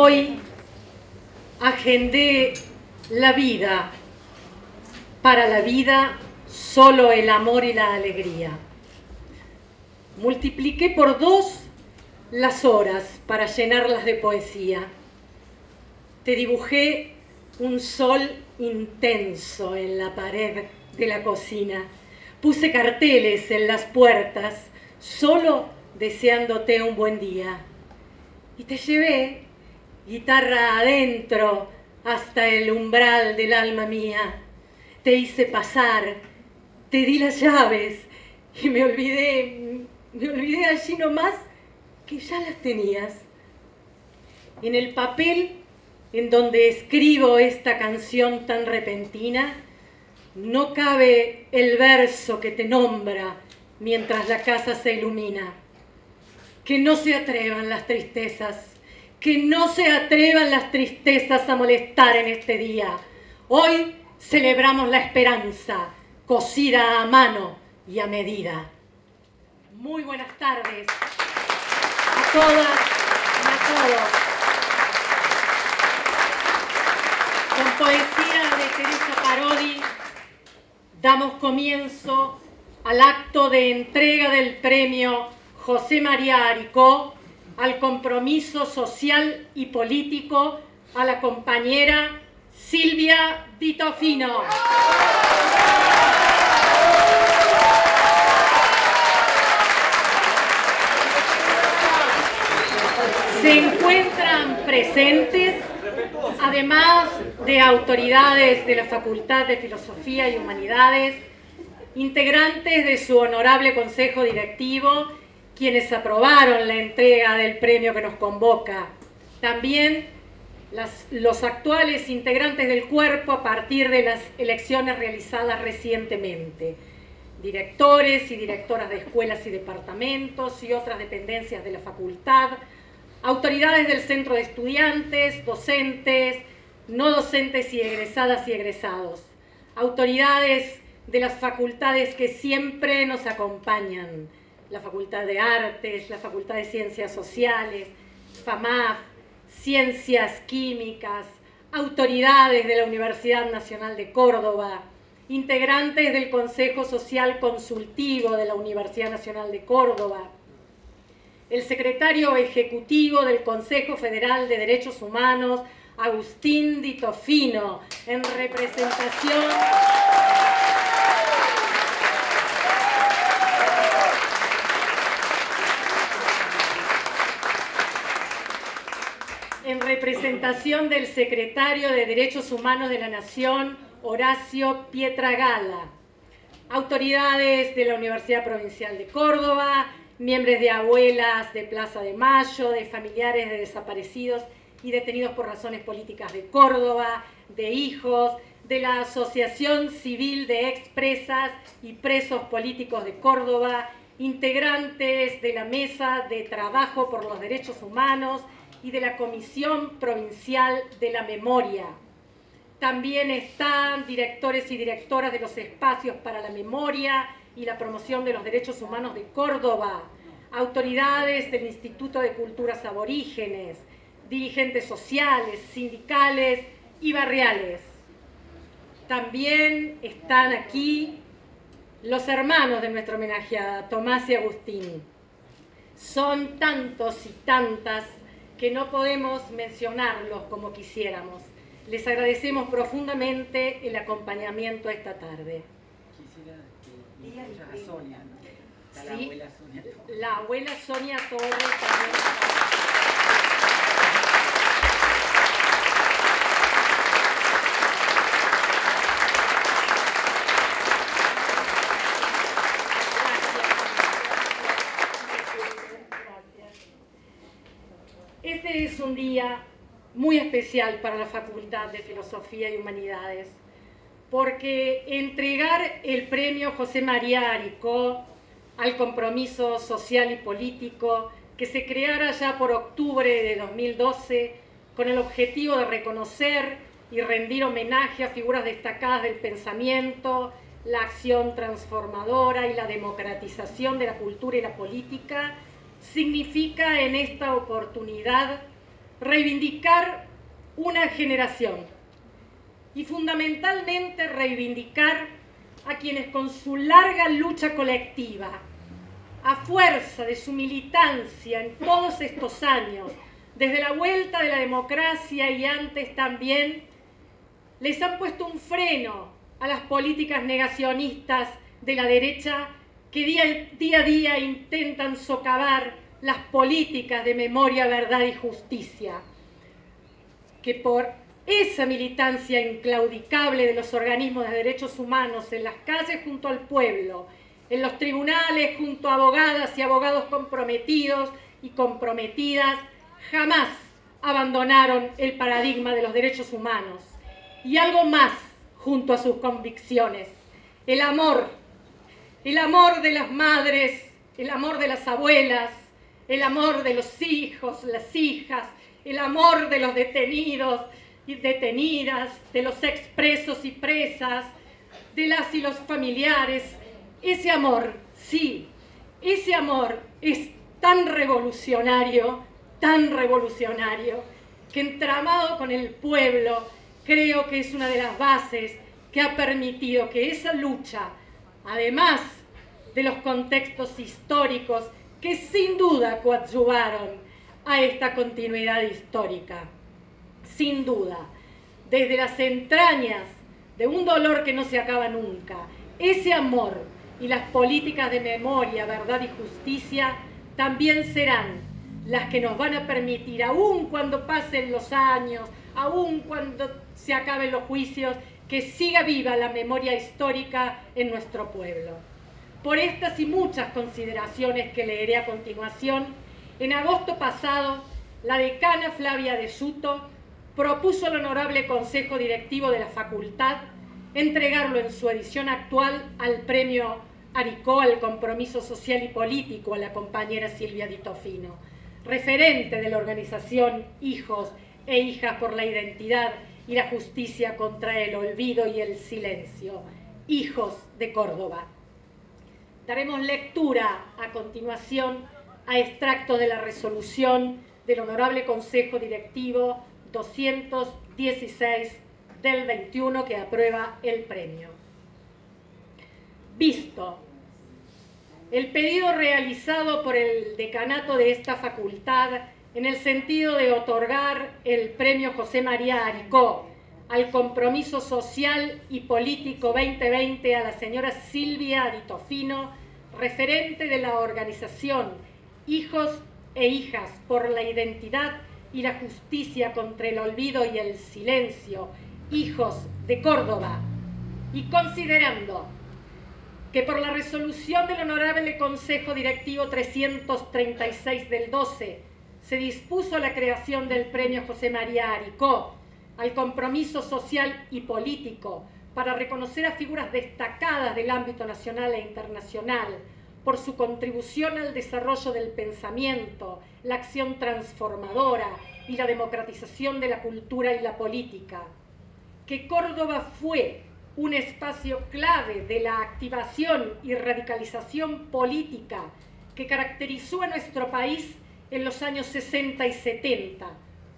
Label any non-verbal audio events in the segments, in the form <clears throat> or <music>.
Hoy agendé la vida, para la vida solo el amor y la alegría. Multipliqué por dos las horas para llenarlas de poesía. Te dibujé un sol intenso en la pared de la cocina. Puse carteles en las puertas, solo deseándote un buen día. Y te llevé, guitarra adentro, hasta el umbral del alma mía. Te hice pasar, te di las llaves y me olvidé, me olvidé allí nomás que ya las tenías. En el papel en donde escribo esta canción tan repentina, no cabe el verso que te nombra mientras la casa se ilumina. Que no se atrevan las tristezas, que no se atrevan las tristezas a molestar en este día. Hoy celebramos la esperanza, cocida a mano y a medida. Muy buenas tardes a todas y a todos. Con poesía de Teresa Parodi damos comienzo al acto de entrega del premio José María Aricó al compromiso social y político a la compañera Silvia Ditofino. Se encuentran presentes, además de autoridades de la Facultad de Filosofía y Humanidades, integrantes de su honorable Consejo Directivo, quienes aprobaron la entrega del premio que nos convoca. También los actuales integrantes del cuerpo a partir de las elecciones realizadas recientemente directores y directoras de escuelas y departamentos y otras dependencias de la facultad, autoridades del centro de estudiantes, docentes, no docentes y egresadas y egresados, autoridades de las facultades que siempre nos acompañan, la Facultad de Artes, la Facultad de Ciencias Sociales, FAMAF, Ciencias Químicas, autoridades de la Universidad Nacional de Córdoba, integrantes del Consejo Social Consultivo de la Universidad Nacional de Córdoba, el secretario ejecutivo del Consejo Federal de Derechos Humanos, Agustín Ditofino, en representación en representación del secretario de Derechos Humanos de la Nación, Horacio Pietragala, autoridades de la Universidad Provincial de Córdoba, miembros de abuelas de Plaza de Mayo, de familiares de desaparecidos y detenidos por razones políticas de Córdoba, de hijos, de la Asociación Civil de Expresas y Presos Políticos de Córdoba, integrantes de la Mesa de Trabajo por los Derechos Humanos y de la Comisión Provincial de la Memoria. También están directores y directoras de los espacios para la memoria y la promoción de los derechos humanos de Córdoba, autoridades del Instituto de Culturas Aborígenes, dirigentes sociales, sindicales y barriales. También están aquí los hermanos de nuestro homenajeada, Tomás y Agustín. Son tantos y tantas que no podemos mencionarlos como quisiéramos. Les agradecemos profundamente el acompañamiento esta tarde. A Sonia, ¿no? Está la Sí, abuela Sonia Torres. la abuela Sonia Torres también Este es un día muy especial para la Facultad de Filosofía y Humanidades, porque entregar el premio José María Aricó al compromiso social y político que se creara ya por octubre de 2012 con el objetivo de reconocer y rendir homenaje a figuras destacadas del pensamiento, la acción transformadora y la democratización de la cultura y la política, significa en esta oportunidad reivindicar una generación y fundamentalmente reivindicar a quienes con su larga lucha colectiva, a fuerza de su militancia en todos estos años, desde la vuelta de la democracia y antes también, les han puesto un freno a las políticas negacionistas de la derecha que día, a día intentan socavar las políticas de memoria, verdad y justicia, que por esa militancia inclaudicable de los organismos de derechos humanos en las calles junto al pueblo, en los tribunales junto a abogadas y abogados comprometidos y comprometidas, jamás abandonaron el paradigma de los derechos humanos. Y algo más junto a sus convicciones, el amor, el amor de las madres, el amor de las abuelas, el amor de los hijos, las hijas, el amor de los detenidos y detenidas, de los expresos y presas, de las y los familiares. Ese amor, sí, ese amor es tan revolucionario, tan revolucionario, que entramado con el pueblo, creo que es una de las bases que ha permitido que esa lucha, además de los contextos históricos que sin duda coadyuvaron a esta continuidad histórica. Sin duda, desde las entrañas de un dolor que no se acaba nunca, ese amor y las políticas de memoria, verdad y justicia también serán las que nos van a permitir, aun cuando pasen los años, aun cuando se acaben los juicios, que siga viva la memoria histórica en nuestro pueblo. Por estas y muchas consideraciones que leeré a continuación, en agosto pasado, la decana Flavia de Suto propuso al honorable Consejo Directivo de la Facultad entregarlo en su edición actual al premio Aricó al compromiso social y político a la compañera Silvia Di Tofino, referente de la organización Hijos e Hijas por la Identidad y la Justicia contra el Olvido y el Silencio, Hijos de Córdoba. Daremos lectura a continuación a extracto de la resolución del Honorable Consejo Directivo 216 del 21 que aprueba el premio. Visto el pedido realizado por el decanato de esta facultad en el sentido de otorgar el premio José María Aricó al compromiso social y político 2020 a la señora Silvia Aditofino, referente de la organización Hijos e Hijas por la Identidad y la Justicia contra el Olvido y el Silencio, Hijos de Córdoba, y considerando que por la resolución del Honorable Consejo Directivo 336 del 12 se dispuso la creación del Premio José María Aricó al compromiso social y político para reconocer a figuras destacadas del ámbito nacional e internacional por su contribución al desarrollo del pensamiento, la acción transformadora y la democratización de la cultura y la política. Que Córdoba fue un espacio clave de la activación y radicalización política que caracterizó a nuestro país en los años 60 y 70,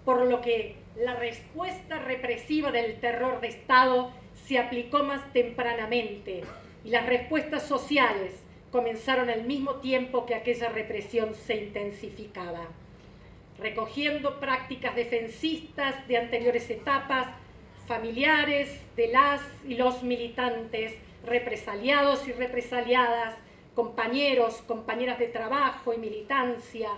por lo que la respuesta represiva del terror de Estado se aplicó más tempranamente y las respuestas sociales comenzaron al mismo tiempo que aquella represión se intensificaba. Recogiendo prácticas defensistas de anteriores etapas, familiares de las y los militantes, represaliados y represaliadas, compañeros, compañeras de trabajo y militancia,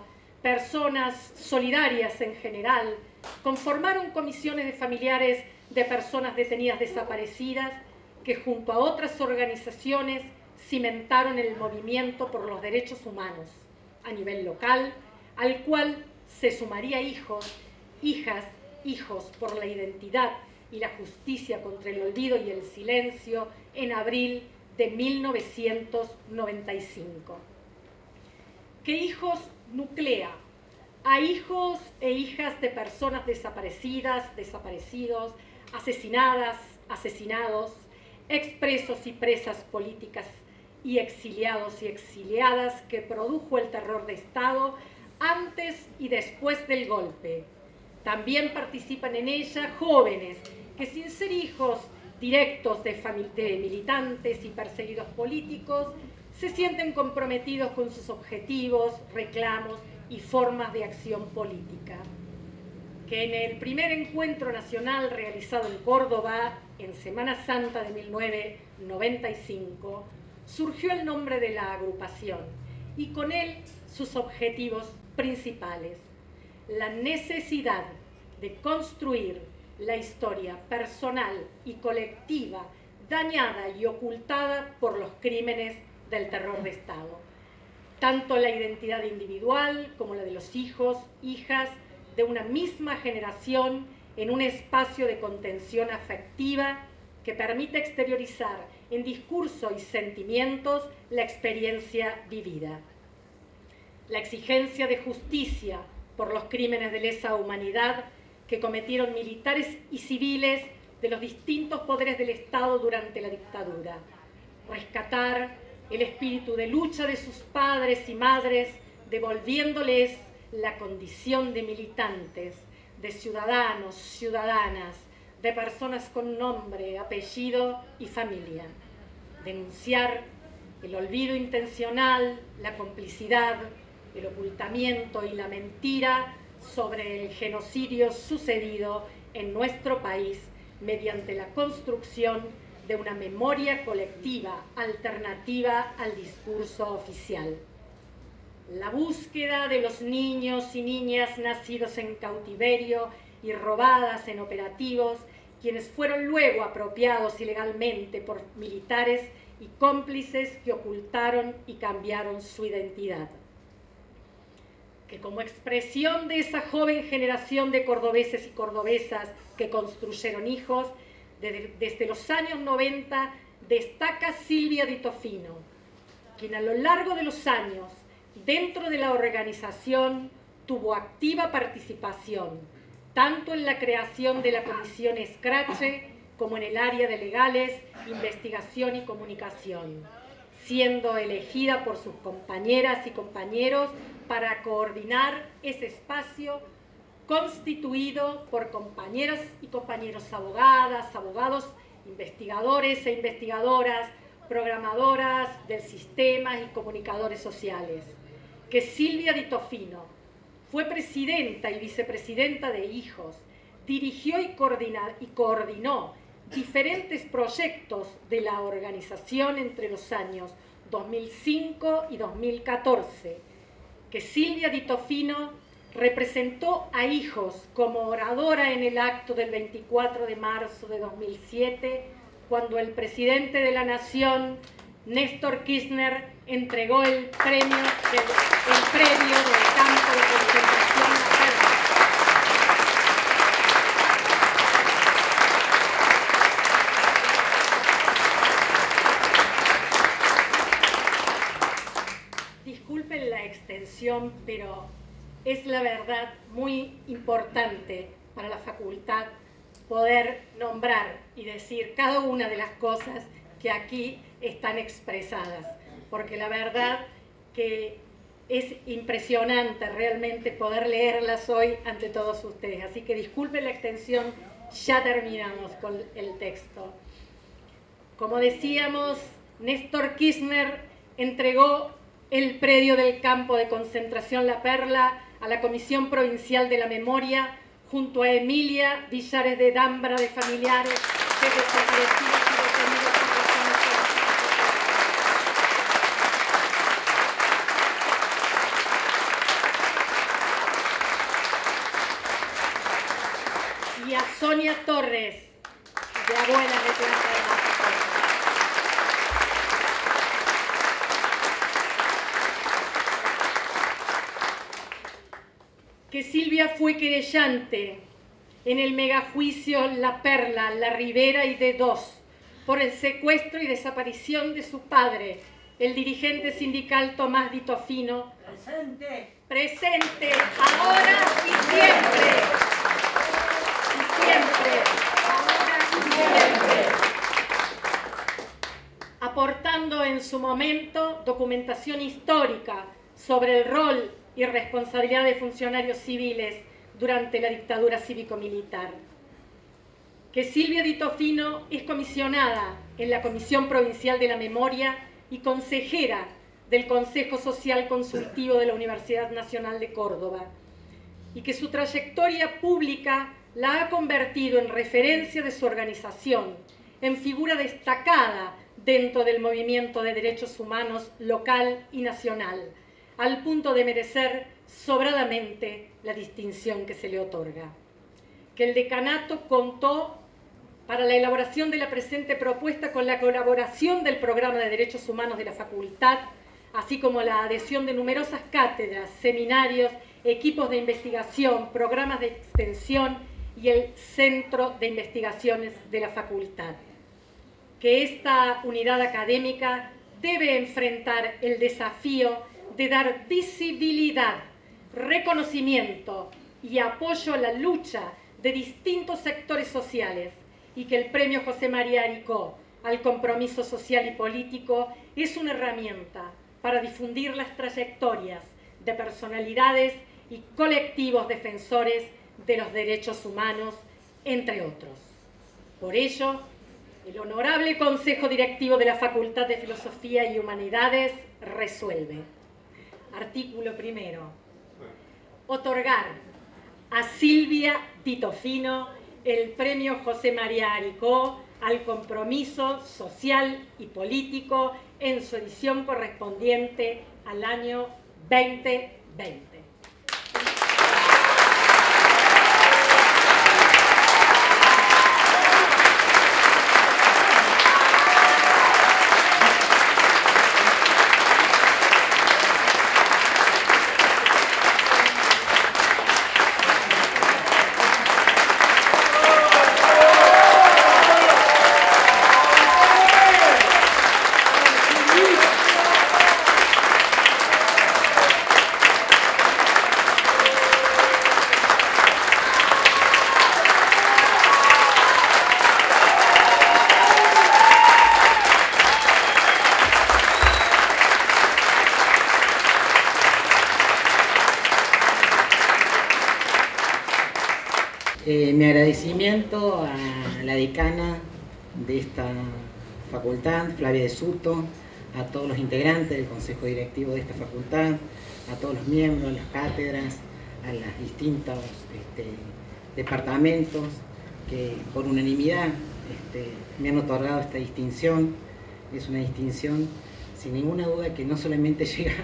personas solidarias en general, conformaron comisiones de familiares de personas detenidas desaparecidas que junto a otras organizaciones cimentaron el movimiento por los derechos humanos a nivel local, al cual se sumaría hijos, hijas, hijos por la identidad y la justicia contra el olvido y el silencio en abril de 1995. ¿Qué hijos nuclea a hijos e hijas de personas desaparecidas, desaparecidos, asesinadas, asesinados, expresos y presas políticas y exiliados y exiliadas que produjo el terror de Estado antes y después del golpe, También participan en ella jóvenes que sin ser hijos directos de, de militantes y perseguidos políticos, se sienten comprometidos con sus objetivos, reclamos y formas de acción política. Que en el primer encuentro nacional realizado en Córdoba en Semana Santa de 1995 surgió el nombre de la agrupación y con él sus objetivos principales. La necesidad de construir la historia personal y colectiva dañada y ocultada por los crímenes del terror de Estado. Tanto la identidad individual como la de los hijos, hijas de una misma generación en un espacio de contención afectiva que permite exteriorizar en discurso y sentimientos la experiencia vivida. La exigencia de justicia por los crímenes de lesa humanidad que cometieron militares y civiles de los distintos poderes del Estado durante la dictadura. Rescatar el espíritu de lucha de sus padres y madres, devolviéndoles la condición de militantes, de ciudadanos, ciudadanas, de personas con nombre, apellido y familia. Denunciar el olvido intencional, la complicidad, el ocultamiento y la mentira sobre el genocidio sucedido en nuestro país mediante la construcción de una memoria colectiva alternativa al discurso oficial. La búsqueda de los niños y niñas nacidos en cautiverio y robadas en operativos, quienes fueron luego apropiados ilegalmente por militares y cómplices que ocultaron y cambiaron su identidad que como expresión de esa joven generación de cordobeses y cordobesas que construyeron hijos, desde, los años 90 destaca Silvia Di Tofino, quien a lo largo de los años, dentro de la organización, tuvo activa participación, tanto en la creación de la Comisión Scratche como en el área de legales, investigación y comunicación, siendo elegida por sus compañeras y compañeros para coordinar ese espacio constituido por compañeras y compañeros abogadas, abogados, investigadores e investigadoras, programadoras del sistema y comunicadores sociales, que Silvia Di Tofino fue presidenta y vicepresidenta de Hijos, dirigió y, coordinó diferentes proyectos de la organización entre los años 2005 y 2014, que Silvia Di Tofino representó a hijos como oradora en el acto del 24 de marzo de 2007, cuando el presidente de la Nación, Néstor Kirchner, entregó el premio del, el premio del campo de concentración pero es la verdad muy importante para la facultad poder nombrar y decir cada una de las cosas que aquí están expresadas, porque la verdad que es impresionante realmente poder leerlas hoy ante todos ustedes. Así que disculpen la extensión, ya terminamos con el texto. Como decíamos, Néstor Kirchner entregó el predio del campo de concentración La Perla a la Comisión Provincial de la Memoria junto a Emilia Villares de Dambra de familiares de desaparecidos y detenidos y a Sonia Torres, de Abuela de Plaza de que Silvia fue querellante en el megajuicio La Perla, La Ribera y de Dos por el secuestro y desaparición de su padre, el dirigente sindical Tomás Ditofino. Presente. Presente, ahora y siempre. Y siempre. Ahora y siempre. Aportando en su momento documentación histórica sobre el rol y responsabilidad de funcionarios civiles durante la dictadura cívico-militar. Que Silvia Di Tofino es comisionada en la Comisión Provincial de la Memoria y consejera del Consejo Social Consultivo de la Universidad Nacional de Córdoba y que su trayectoria pública la ha convertido en referencia de su organización, en figura destacada dentro del movimiento de derechos humanos local y nacional, al punto de merecer sobradamente la distinción que se le otorga. Que el decanato contó para la elaboración de la presente propuesta con la colaboración del Programa de Derechos Humanos de la Facultad, así como la adhesión de numerosas cátedras, seminarios, equipos de investigación, programas de extensión y el Centro de Investigaciones de la Facultad. Que esta unidad académica debe enfrentar el desafío de dar visibilidad, reconocimiento y apoyo a la lucha de distintos sectores sociales y que el premio José María Aricó al compromiso social y político es una herramienta para difundir las trayectorias de personalidades y colectivos defensores de los derechos humanos, entre otros. Por ello, el Honorable Consejo Directivo de la Facultad de Filosofía y Humanidades resuelve. Artículo primero. Otorgar a Silvia Titofino el premio José María Aricó al compromiso social y político en su edición correspondiente al año 2020. Flavia de Suto, a todos los integrantes del consejo directivo de esta facultad, a todos los miembros, las cátedras, a los distintos este, departamentos que por unanimidad este, me han otorgado esta distinción. Es una distinción sin ninguna duda que no solamente <laughs> llega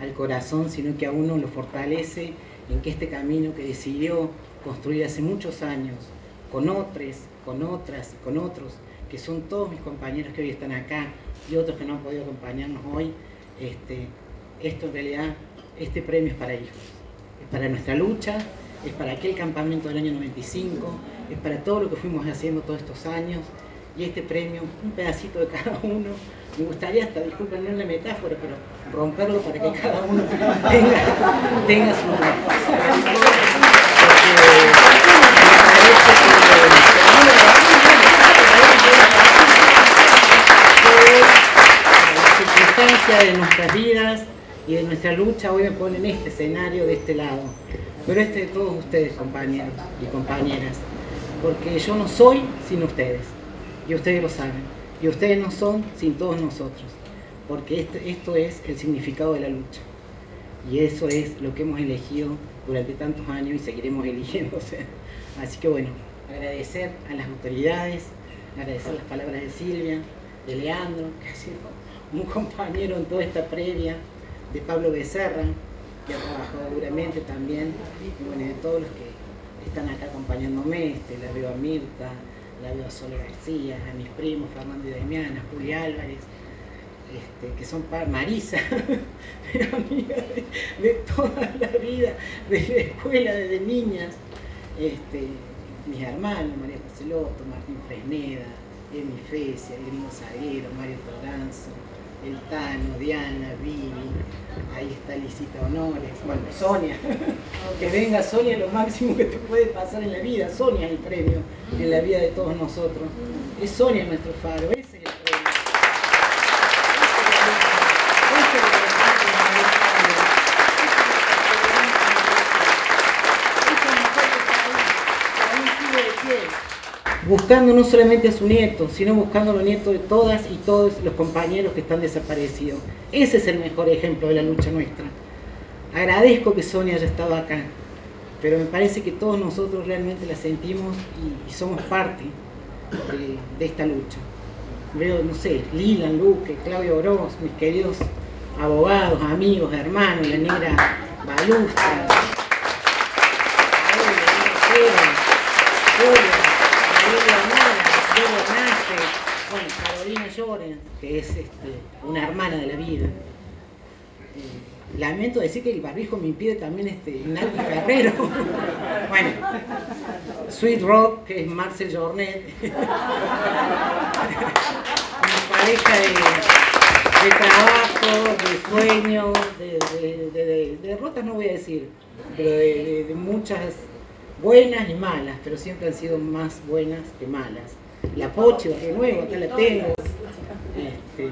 al corazón, sino que a uno lo fortalece en que este camino que decidió construir hace muchos años con otros, con otras con otros, que son todos mis compañeros que hoy están acá y otros que no han podido acompañarnos hoy, este, esto en realidad, este premio es para hijos, es para nuestra lucha, es para aquel campamento del año 95, es para todo lo que fuimos haciendo todos estos años y este premio, un pedacito de cada uno, me gustaría hasta, disculpen, es la metáfora, pero romperlo para que cada uno tenga, tenga su de nuestras vidas y de nuestra lucha hoy me ponen este escenario de este lado, pero este de todos ustedes compañeros y compañeras, porque yo no soy sin ustedes, y ustedes lo saben, y ustedes no son sin todos nosotros, porque esto, esto es el significado de la lucha, y eso es lo que hemos elegido durante tantos años y seguiremos eligiéndose. <laughs> Así que bueno, agradecer a las autoridades, agradecer las palabras de Silvia, de Leandro, que ha sido un compañero en toda esta previa, de Pablo Becerra, que ha trabajado duramente también, y bueno, de todos los que están acá acompañándome, este, la veo a Mirta, la veo a Sole García, a mis primos Fernando y Damiana, Juli Álvarez, este, que son para Marisa, <laughs> amiga de, toda la vida, de la escuela, desde niñas, este, mis hermanos, María Paceloto, Martín Fresneda, Emi Fecia, Gringo Zaguero, Mario Toranzo, el Tano, Diana, Vivi, ahí está Lisita Honores, bueno, Sonia, que venga Sonia lo máximo que te puede pasar en la vida, Sonia es el premio en la vida de todos nosotros, es Sonia nuestro faro, ese es el premio. Buscando no solamente a su nieto, sino buscando a los nietos de todas y todos los compañeros que están desaparecidos. Ese es el mejor ejemplo de la lucha nuestra. Agradezco que Sonia haya estado acá, pero me parece que todos nosotros realmente la sentimos y, somos parte de, esta lucha. Veo, no sé, Lilan, Luque, Claudio Oroz, mis queridos abogados, amigos, hermanos, la negra Balustra, bueno, Carolina Lloren, que es este, una hermana de la vida. Eh, lamento decir que el barbijo me impide también este, Nati Ferrero. <laughs> bueno, Sweet Rock, que es Marcel Jornet. <laughs> una pareja de, trabajo, de sueños, de, de, derrotas no voy a decir, pero de muchas buenas y malas, pero siempre han sido más buenas que malas. La Poche, de nuevo, acá la tengo. Este,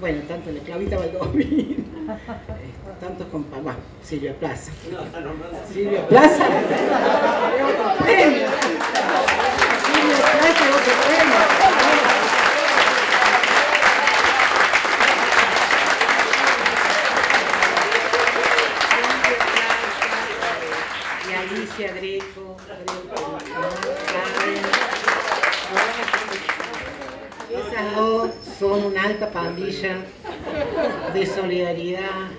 bueno, tanto la Clavita Valdomín, este, tantos compañeros, Silvia Plaza. Silvia Plaza, otro premio. Silvia Plaza, otro premio. Alicia Greco, esas son una alta pandilla de solidaridad,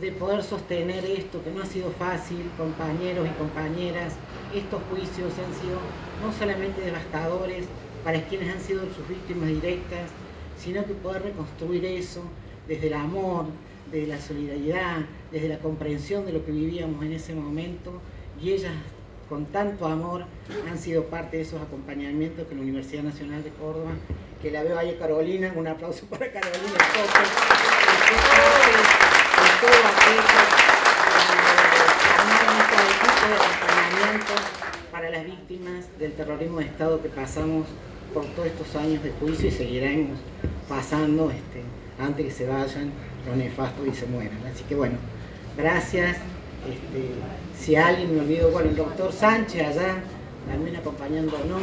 de poder sostener esto, que no ha sido fácil, compañeros y compañeras. Estos juicios han sido no solamente devastadores para quienes han sido sus víctimas directas, sino que poder reconstruir eso desde el amor, desde la solidaridad, desde la comprensión de lo que vivíamos en ese momento, y ellas con tanto amor han sido parte de esos acompañamientos que la Universidad Nacional de Córdoba, que la veo ahí Carolina, un aplauso para Carolina <laughs> para las víctimas del terrorismo de Estado que pasamos por todos estos años de juicio y seguiremos pasando este, antes que se vayan los nefastos y se mueran. Así que bueno, gracias. Este, si alguien me olvidó, bueno, el doctor Sánchez allá, también acompañándonos,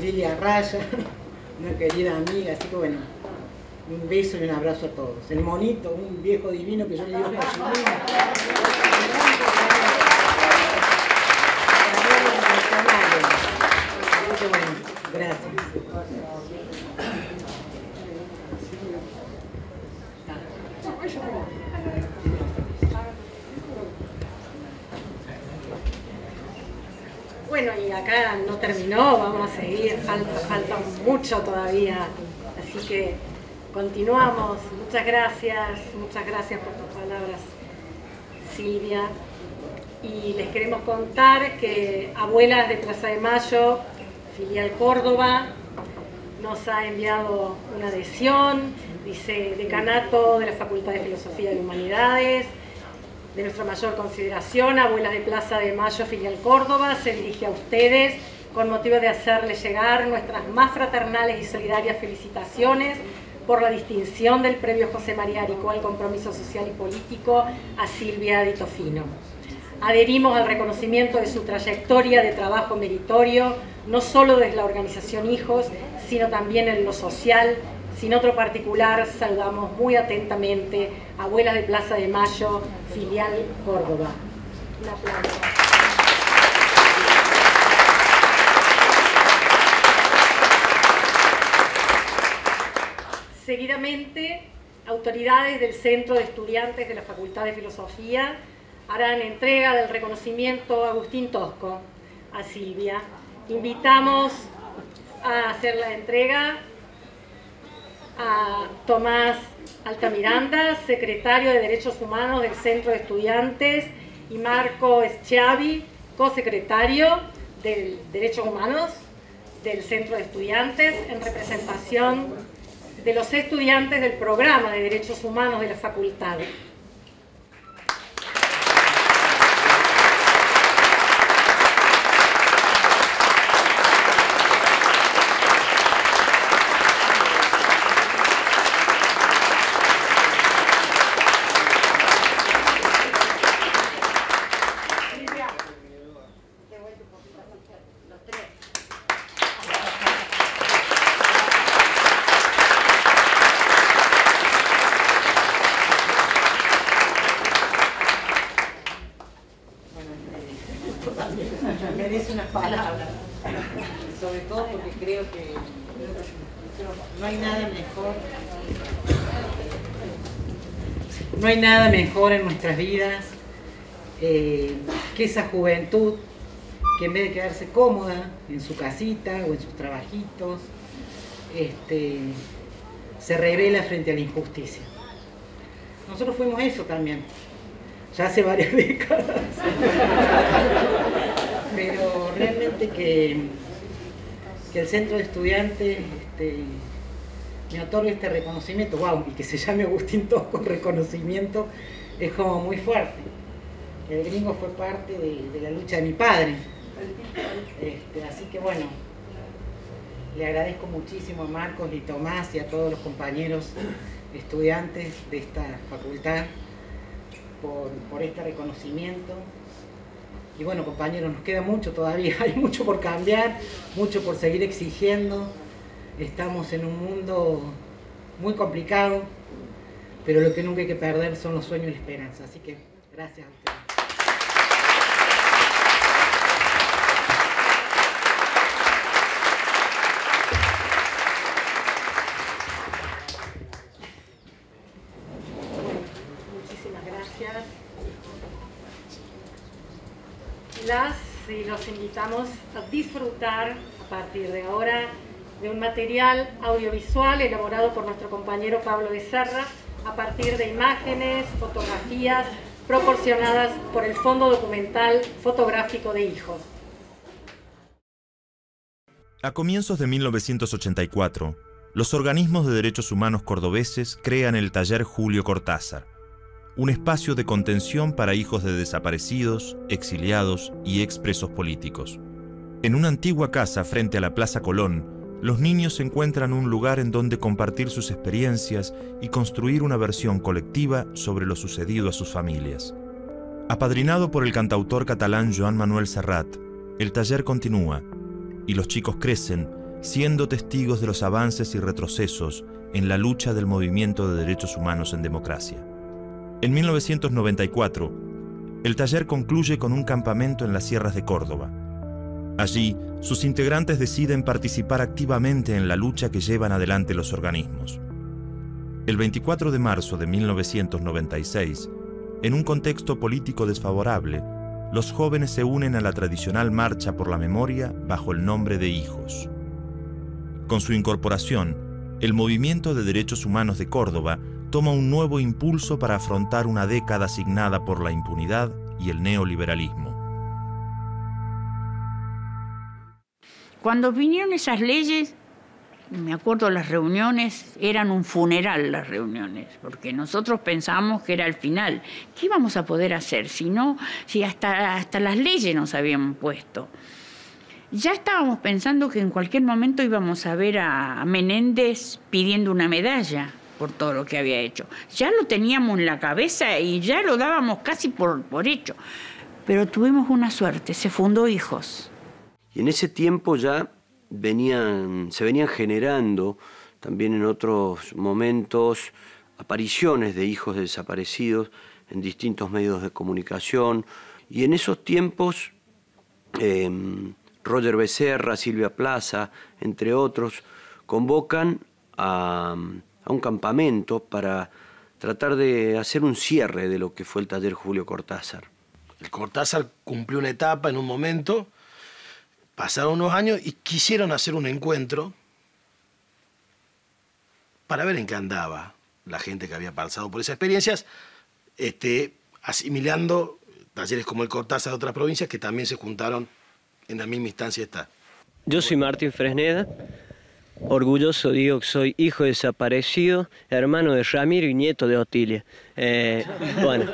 Lilia Raya, <laughs> una querida amiga, así que bueno, un beso y un abrazo a todos. El monito, un viejo divino que yo le digo <laughs> Gracias. Bueno, y acá no terminó, vamos a seguir, falta, falta mucho todavía, así que continuamos. Muchas gracias, muchas gracias por tus palabras, Silvia. Y les queremos contar que Abuelas de Plaza de Mayo, filial Córdoba, nos ha enviado una adhesión, dice Decanato de la Facultad de Filosofía y Humanidades, de nuestra mayor consideración, Abuelas de Plaza de Mayo, filial Córdoba, se dirige a ustedes con motivo de hacerles llegar nuestras más fraternales y solidarias felicitaciones por la distinción del premio José María Aricó al compromiso social y político a Silvia Ditofino. Adherimos al reconocimiento de su trayectoria de trabajo meritorio, no solo desde la organización Hijos, sino también en lo social, sin otro particular, saludamos muy atentamente a Abuelas de Plaza de Mayo, filial Córdoba. Un aplauso. Seguidamente, autoridades del Centro de Estudiantes de la Facultad de Filosofía harán entrega del reconocimiento Agustín Tosco a Silvia. Invitamos a hacer la entrega a Tomás Altamiranda, secretario de Derechos Humanos del Centro de Estudiantes, y Marco Schiavi, co-secretario de Derechos Humanos del Centro de Estudiantes, en representación de los estudiantes del programa de Derechos Humanos de la Facultad. Mejor en nuestras vidas eh, que esa juventud que en vez de quedarse cómoda en su casita o en sus trabajitos, este, se revela frente a la injusticia. Nosotros fuimos eso también, ya hace varias <laughs> décadas. Pero realmente que, que el centro de estudiantes este, me otorgue este reconocimiento, wow, y que se llame Agustín Tosco reconocimiento, es como muy fuerte. El gringo fue parte de, la lucha de mi padre. Este, así que bueno, le agradezco muchísimo a Marcos y Tomás y a todos los compañeros estudiantes de esta facultad por, por este reconocimiento. Y bueno, compañeros, nos queda mucho todavía, <laughs> hay mucho por cambiar, mucho por seguir exigiendo. Estamos en un mundo muy complicado, pero lo que nunca hay que perder son los sueños y la esperanza. Así que gracias a ustedes. las y los invitamos a disfrutar a partir de ahora de un material audiovisual elaborado por nuestro compañero Pablo Becerra a partir de imágenes, fotografías proporcionadas por el Fondo Documental Fotográfico de Hijos. A comienzos de 1984, los organismos de derechos humanos cordobeses crean el taller Julio Cortázar, un espacio de contención para hijos de desaparecidos, exiliados y expresos políticos. En una antigua casa frente a la Plaza Colón, los niños encuentran un lugar en donde compartir sus experiencias y construir una versión colectiva sobre lo sucedido a sus familias. Apadrinado por el cantautor catalán Joan Manuel Serrat, el taller continúa y los chicos crecen siendo testigos de los avances y retrocesos en la lucha del movimiento de derechos humanos en democracia. En 1994, el taller concluye con un campamento en las sierras de Córdoba. Allí, sus integrantes deciden participar activamente en la lucha que llevan adelante los organismos. El 24 de marzo de 1996, en un contexto político desfavorable, los jóvenes se unen a la tradicional Marcha por la Memoria bajo el nombre de Hijos. Con su incorporación, el Movimiento de Derechos Humanos de Córdoba toma un nuevo impulso para afrontar una década asignada por la impunidad y el neoliberalismo. Cuando vinieron esas leyes, me acuerdo las reuniones, eran un funeral las reuniones, porque nosotros pensábamos que era el final. ¿Qué íbamos a poder hacer si no, si hasta, hasta las leyes nos habían puesto? Ya estábamos pensando que en cualquier momento íbamos a ver a Menéndez pidiendo una medalla por todo lo que había hecho. Ya lo teníamos en la cabeza y ya lo dábamos casi por, por hecho. Pero tuvimos una suerte, se fundó Hijos. Y en ese tiempo ya venían, se venían generando también en otros momentos apariciones de hijos desaparecidos en distintos medios de comunicación. Y en esos tiempos, em, Roger Becerra, Silvia Plaza, entre otros, convocan a a un campamento para tratar de hacer un cierre de lo que fue el taller Julio Cortázar. El Cortázar cumplió una etapa en un momento, pasaron unos años y quisieron hacer un encuentro para ver en qué andaba la gente que había pasado por esas experiencias, este, asimilando talleres como el Cortázar de otras provincias que también se juntaron en la misma instancia esta. Yo soy Martín Fresneda, Orgulloso digo que soy hijo desaparecido, hermano de Ramiro y nieto de Otilia. Eh, <laughs> bueno.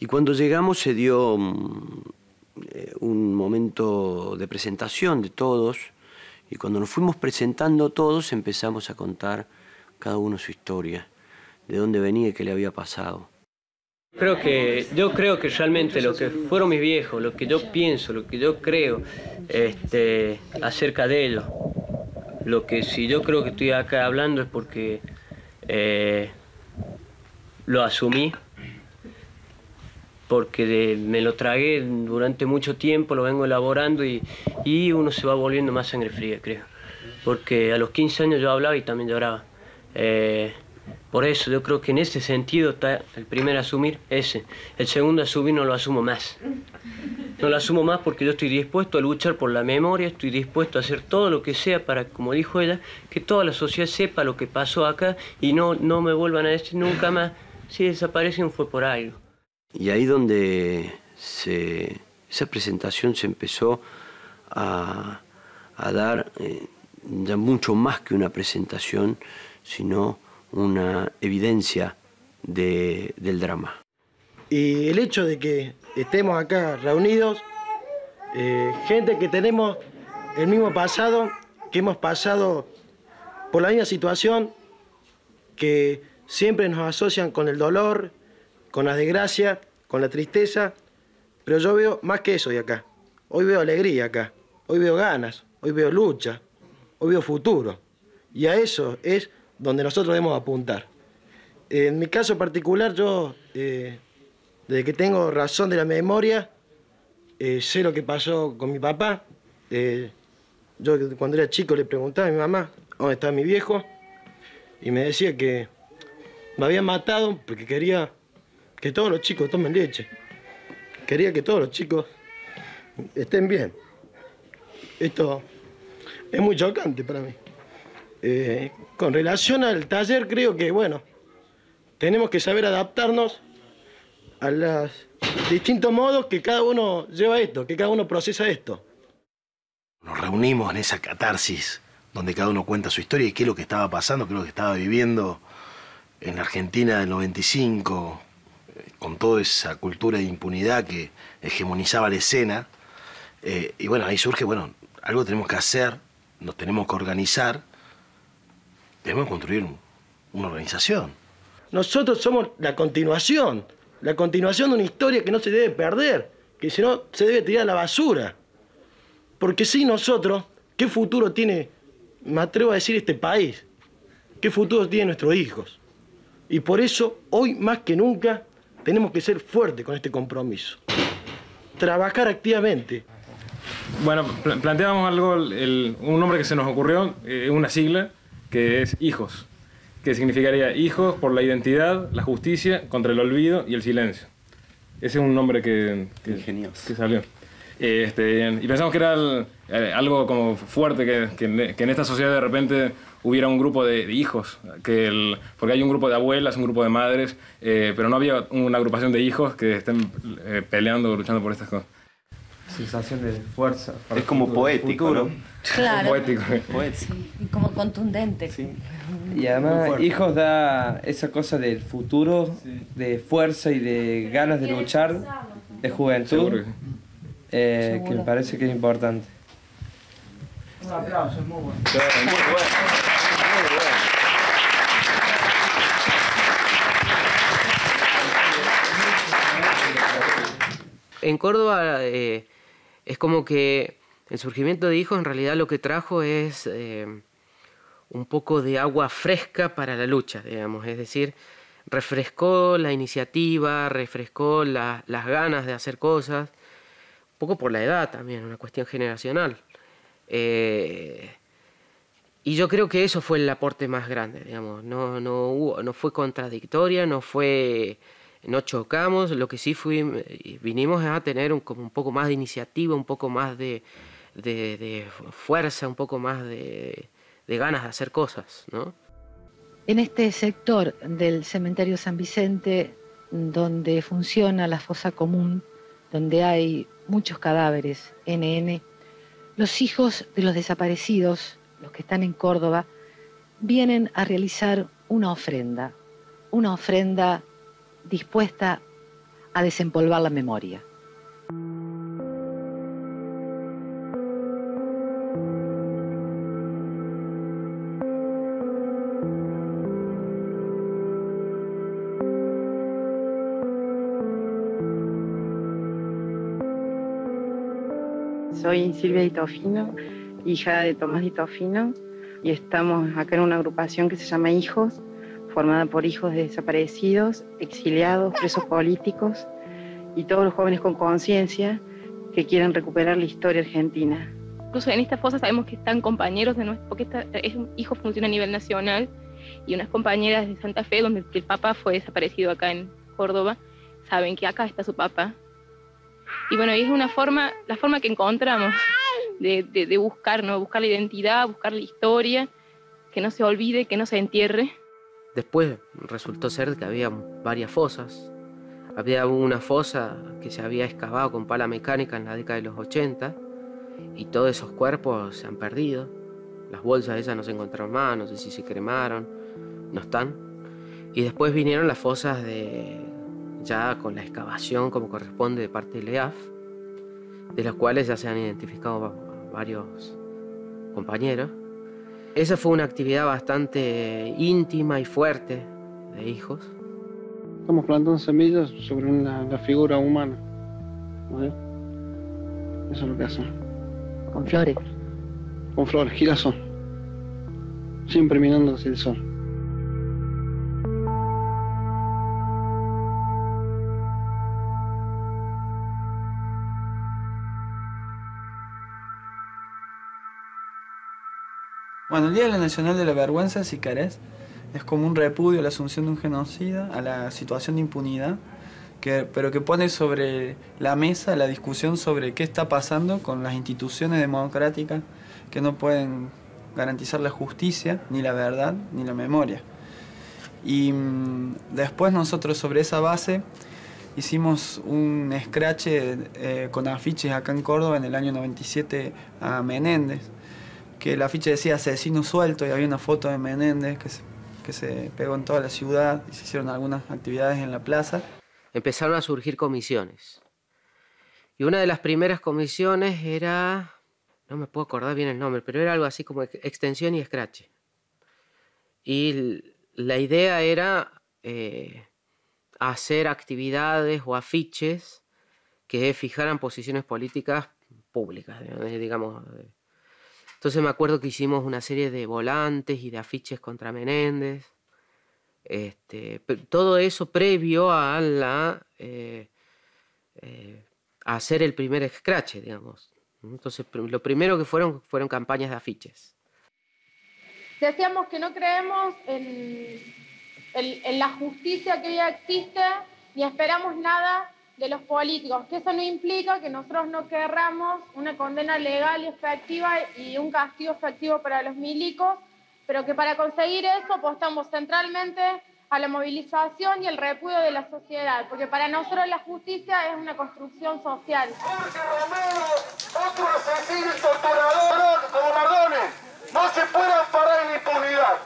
Y cuando llegamos se dio mm, eh, un momento de presentación de todos y cuando nos fuimos presentando todos empezamos a contar cada uno su historia, de dónde venía y qué le había pasado. Creo que, yo creo que realmente lo que fueron mis viejos, lo que yo pienso, lo que yo creo este, acerca de ellos, lo que si yo creo que estoy acá hablando es porque eh, lo asumí porque me lo tragué durante mucho tiempo, lo vengo elaborando y, y, uno se va volviendo más sangre fría, creo. Porque a los 15 años yo hablaba y también lloraba. Eh, por eso yo creo que en ese sentido está el primer asumir ese. El segundo asumir no lo asumo más. No lo asumo más porque yo estoy dispuesto a luchar por la memoria, estoy dispuesto a hacer todo lo que sea para, como dijo ella, que toda la sociedad sepa lo que pasó acá y no, no me vuelvan a decir nunca más si desaparecen fue por algo. Y ahí donde esa presentación se empezó a, dar eh, mucho más que una presentación, sino una evidencia del drama. Y el hecho de que estemos acá reunidos, eh, gente que tenemos el mismo pasado, que hemos pasado por la misma situación, que siempre nos asocian con el dolor, con la desgracia, con la tristeza, pero yo veo más que eso de acá. Hoy veo alegría acá, hoy veo ganas, hoy veo lucha, hoy veo futuro. Y a eso es donde nosotros debemos apuntar. En mi caso particular, yo, eh, desde que tengo razón de la memoria, eh, sé lo que pasó con mi papá. Eh, yo cuando era chico le preguntaba a mi mamá dónde está mi viejo y me decía que me habían matado porque quería que todos los chicos tomen leche. Quería que todos los chicos estén bien. Esto es muy chocante para mí. Eh, con relación al taller, creo que, bueno, tenemos que saber adaptarnos a los distintos modos que cada uno lleva esto, que cada uno procesa esto. Nos reunimos en esa catarsis donde cada uno cuenta su historia y qué es lo que estaba pasando, qué es lo que estaba viviendo en la Argentina del 95, con toda esa cultura de impunidad que hegemonizaba la escena. Eh, y bueno, ahí surge, bueno, algo tenemos que hacer, nos tenemos que organizar Debemos construir una organización. Nosotros somos la continuación, la continuación de una historia que no se debe perder, que si no se debe tirar a la basura. Porque si nosotros, ¿qué futuro tiene, me atrevo a decir, este país? ¿Qué futuro tienen nuestros hijos? Y por eso, hoy más que nunca, tenemos que ser fuertes con este compromiso. Trabajar activamente. Bueno, planteamos algo, un nombre que se nos ocurrió, eh, una sigla, que es hijos, que significaría hijos por la identidad, la justicia, contra el olvido y el silencio. Ese es un nombre que, que, salió. Este, y pensamos que era eh, algo como fuerte, que, en esta sociedad de repente hubiera un grupo de, hijos, que el, porque hay un grupo de abuelas, un grupo de madres, eh, pero no había una agrupación de hijos que estén eh, peleando, luchando por estas cosas sensación de fuerza. Es como poético, ¿no? Claro. Poético. y como contundente. Y además, Hijos da esa cosa del futuro, de fuerza y de ganas de luchar, de juventud, eh, que me parece que es importante. Un aplauso, es muy bueno. En Córdoba eh, es como que el surgimiento de hijos en realidad lo que trajo es eh, un poco de agua fresca para la lucha, digamos, es decir, refrescó la iniciativa, refrescó las ganas de hacer cosas, un poco por la edad también, una cuestión generacional. Eh, y yo creo que eso fue el aporte más grande, digamos, no, no, no fue contradictoria, no fue no chocamos, lo que sí fuimos, vinimos a tener un, como un poco más de iniciativa, un poco más de, fuerza, un poco más de, ganas de hacer cosas. ¿no? En este sector del cementerio San Vicente, donde funciona la fosa común, donde hay muchos cadáveres NN, los hijos de los desaparecidos, los que están en Córdoba, vienen a realizar una ofrenda, una ofrenda dispuesta a desempolvar la memoria. Soy Silvia Itofino, hija de Tomás Itofino, y estamos acá en una agrupación que se llama Hijos, formada por hijos de desaparecidos, exiliados, presos políticos y todos los jóvenes con conciencia que quieren recuperar la historia argentina. Incluso en esta fosa sabemos que están compañeros de nuestro, porque esta, es, hijo funciona a nivel nacional y unas compañeras de Santa Fe, donde el papá fue desaparecido acá en Córdoba, saben que acá está su papá. Y bueno, es una forma, la forma que encontramos de, de, de buscar, ¿no? buscar la identidad, buscar la historia, que no se olvide, que no se entierre. Después resultó ser que había varias fosas. Había una fosa que se había excavado con pala mecánica en la década de los 80 y todos esos cuerpos se han perdido. Las bolsas esas no se encontraron más, no sé si se cremaron, no están. Y después vinieron las fosas de ya con la excavación como corresponde de parte del EAF, de las cuales ya se han identificado varios compañeros. Esa fue una actividad bastante íntima y fuerte de hijos. Estamos plantando semillas sobre una, la figura humana. ¿vale? Eso es lo que hacemos. Con flores. Con flores, girasol. Siempre mirando hacia el sol. Bueno, el Día Nacional de la Vergüenza, si querés, es como un repudio a la asunción de un genocida, a la situación de impunidad, que, pero que pone sobre la mesa la discusión sobre qué está pasando con las instituciones democráticas que no pueden garantizar la justicia, ni la verdad, ni la memoria. Y mmm, después nosotros sobre esa base hicimos un scratch eh, con afiches acá en Córdoba en el año 97 a Menéndez, que el afiche decía asesino suelto y había una foto de Menéndez que se, que se pegó en toda la ciudad y se hicieron algunas actividades en la plaza. Empezaron a surgir comisiones. Y una de las primeras comisiones era, no me puedo acordar bien el nombre, pero era algo así como extensión y scratch. Y la idea era eh, hacer actividades o afiches que fijaran posiciones políticas públicas, digamos. Entonces me acuerdo que hicimos una serie de volantes y de afiches contra Menéndez. Este, todo eso previo a la eh, eh, hacer el primer scratch, digamos. Entonces lo primero que fueron fueron campañas de afiches. Decíamos que no creemos en, en, en la justicia que ya existe ni esperamos nada de los políticos, que eso no implica que nosotros no querramos una condena legal y efectiva y un castigo efectivo para los milicos, pero que para conseguir eso apostamos centralmente a la movilización y el repudio de la sociedad, porque para nosotros la justicia es una construcción social. Jorge Romero, otro asesino y torturador como Mardones, no se puede amparar en impunidad.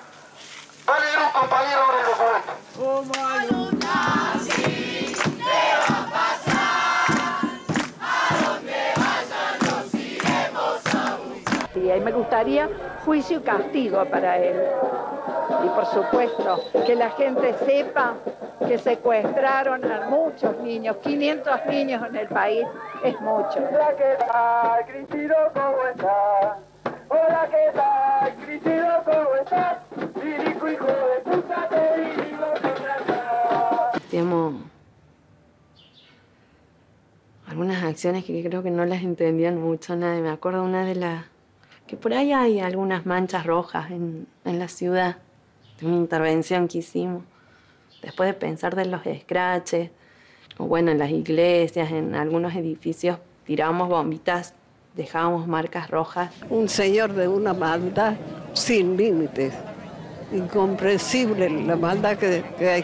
Va a leer un compañero ahora el documento. Y me gustaría juicio y castigo para él. Y por supuesto, que la gente sepa que secuestraron a muchos niños, 500 niños en el país, es mucho. Hola, ¿qué tal, Cristino? ¿Cómo estás? Hola, ¿qué tal, Cristino? ¿Cómo estás? Hijo de puta, te digo que Tenemos algunas acciones que creo que no las entendían mucho nadie. Me acuerdo una de las por ahí hay algunas manchas rojas en, la ciudad, de una intervención que hicimos. Después de pensar de los scratches, o bueno, en las iglesias, en algunos edificios, tirábamos bombitas, dejábamos marcas rojas. Un señor de una maldad sin límites, incomprensible la maldad que, hay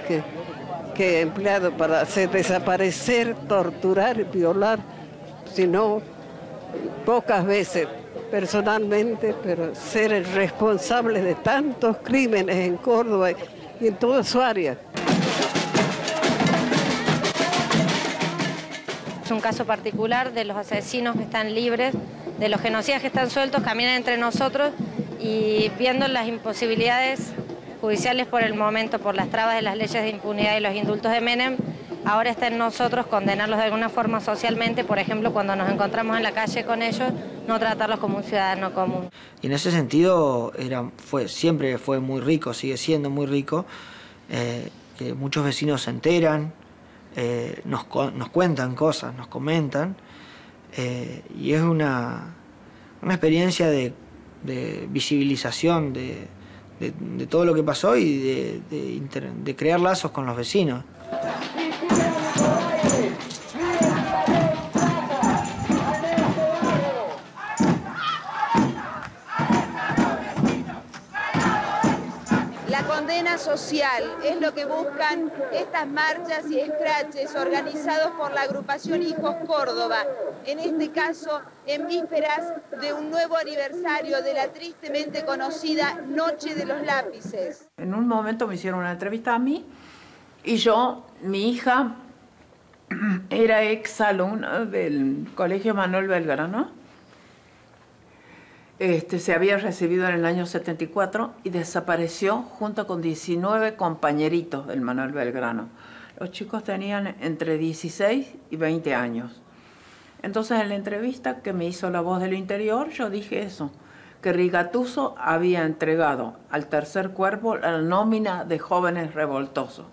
que, empleado para hacer desaparecer, torturar, violar, sino pocas veces personalmente, pero ser el responsable de tantos crímenes en Córdoba y en toda su área. Es un caso particular de los asesinos que están libres, de los genocidas que están sueltos, caminan entre nosotros y viendo las imposibilidades judiciales por el momento, por las trabas de las leyes de impunidad y los indultos de Menem, ahora está en nosotros condenarlos de alguna forma socialmente, por ejemplo, cuando nos encontramos en la calle con ellos, no tratarlos como un ciudadano común. Y en ese sentido era, fue, siempre fue muy rico, sigue siendo muy rico, eh, muchos vecinos se enteran, eh, nos, nos cuentan cosas, nos comentan, eh, y es una, una experiencia de, visibilización de, de- de todo lo que pasó y de, de crear lazos con los vecinos. Social es lo que buscan estas marchas y escraches organizados por la agrupación Hijos Córdoba, en este caso en vísperas de un nuevo aniversario de la tristemente conocida Noche de los Lápices. En un momento me hicieron una entrevista a mí y yo, mi hija, <clears throat> era ex alumna del Colegio Manuel Belgrano. Este, se había recibido en el año 74 y desapareció junto con 19 compañeritos del Manuel Belgrano. Los chicos tenían entre 16 y 20 años. Entonces en la entrevista que me hizo la voz del interior yo dije eso, que Rigatuso había entregado al tercer cuerpo la nómina de jóvenes revoltosos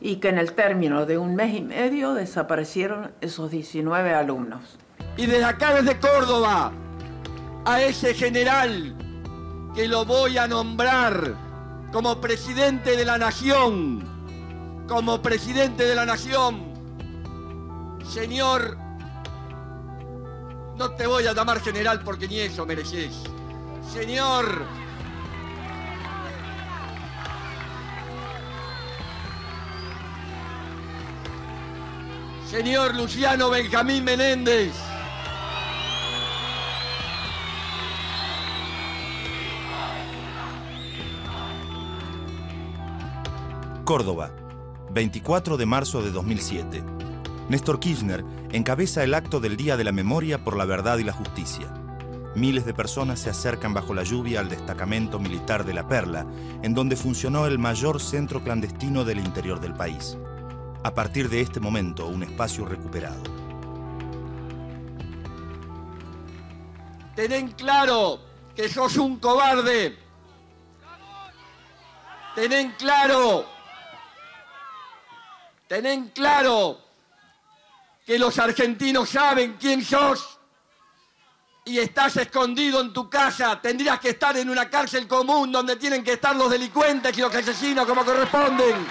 y que en el término de un mes y medio desaparecieron esos 19 alumnos. Y desde acá, desde Córdoba, a ese general que lo voy a nombrar como presidente de la nación, como presidente de la nación, señor, no te voy a llamar general porque ni eso mereces, señor. Señor Luciano Benjamín Menéndez. Córdoba, 24 de marzo de 2007. Néstor Kirchner encabeza el acto del Día de la Memoria por la Verdad y la Justicia. Miles de personas se acercan bajo la lluvia al destacamento militar de La Perla, en donde funcionó el mayor centro clandestino del interior del país. A partir de este momento, un espacio recuperado. Ten claro que sos un cobarde. Ten claro. Ten claro que los argentinos saben quién sos y estás escondido en tu casa. Tendrías que estar en una cárcel común donde tienen que estar los delincuentes y los asesinos como corresponden.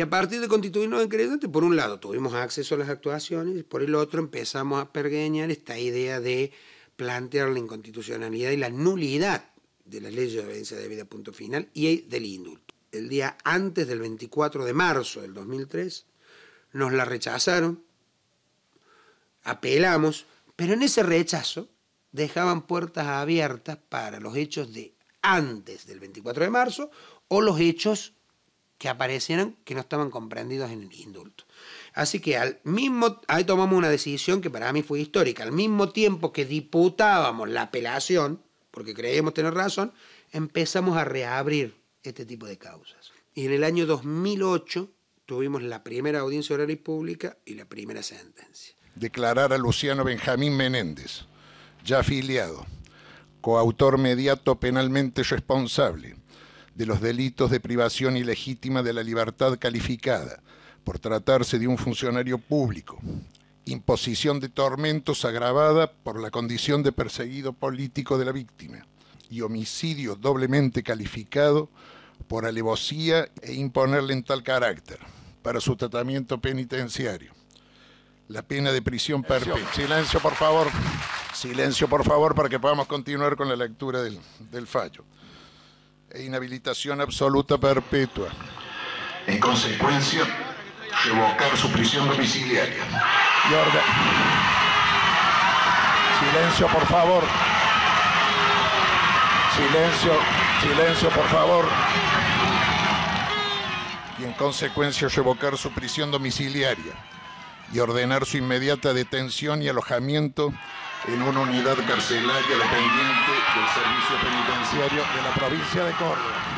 Y a partir de constituirnos en creyente, por un lado tuvimos acceso a las actuaciones, y por el otro empezamos a pergeñar esta idea de plantear la inconstitucionalidad y la nulidad de la ley de obediencia de vida punto final y del indulto. El día antes del 24 de marzo del 2003 nos la rechazaron, apelamos, pero en ese rechazo dejaban puertas abiertas para los hechos de antes del 24 de marzo o los hechos que aparecieran que no estaban comprendidos en el indulto. Así que al mismo, ahí tomamos una decisión que para mí fue histórica. Al mismo tiempo que diputábamos la apelación, porque creíamos tener razón, empezamos a reabrir este tipo de causas. Y en el año 2008 tuvimos la primera audiencia oral y pública y la primera sentencia. declarar a Luciano Benjamín Menéndez, ya afiliado, coautor mediato penalmente responsable de los delitos de privación ilegítima de la libertad calificada por tratarse de un funcionario público, imposición de tormentos agravada por la condición de perseguido político de la víctima y homicidio doblemente calificado por alevosía e imponerle en tal carácter para su tratamiento penitenciario. La pena de prisión perpetua. Silencio, por favor. Silencio, por favor, para que podamos continuar con la lectura del, del fallo. E inhabilitación absoluta perpetua. En consecuencia, revocar su prisión domiciliaria. Y orden. Silencio, por favor. Silencio, silencio, por favor. Y en consecuencia revocar su prisión domiciliaria y ordenar su inmediata detención y alojamiento en una unidad carcelaria dependiente del Servicio Penitenciario de la provincia de Córdoba.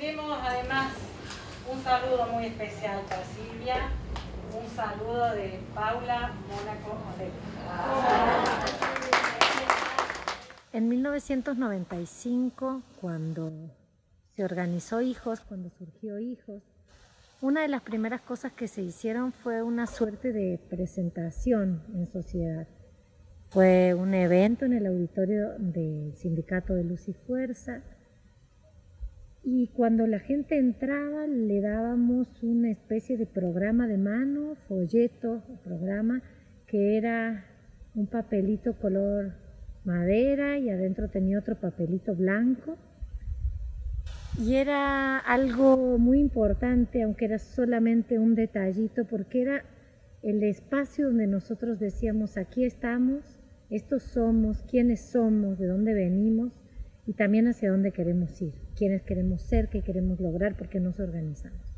Tenemos además un saludo muy especial para Silvia, un saludo de Paula Mónaco En 1995, cuando se organizó Hijos, cuando surgió Hijos, una de las primeras cosas que se hicieron fue una suerte de presentación en sociedad. Fue un evento en el auditorio del Sindicato de Luz y Fuerza y cuando la gente entraba le dábamos una especie de programa de mano, folleto, programa, que era un papelito color madera y adentro tenía otro papelito blanco. Y era algo muy importante, aunque era solamente un detallito, porque era el espacio donde nosotros decíamos, aquí estamos, estos somos, quiénes somos, de dónde venimos y también hacia dónde queremos ir, quiénes queremos ser, qué queremos lograr, porque nos organizamos.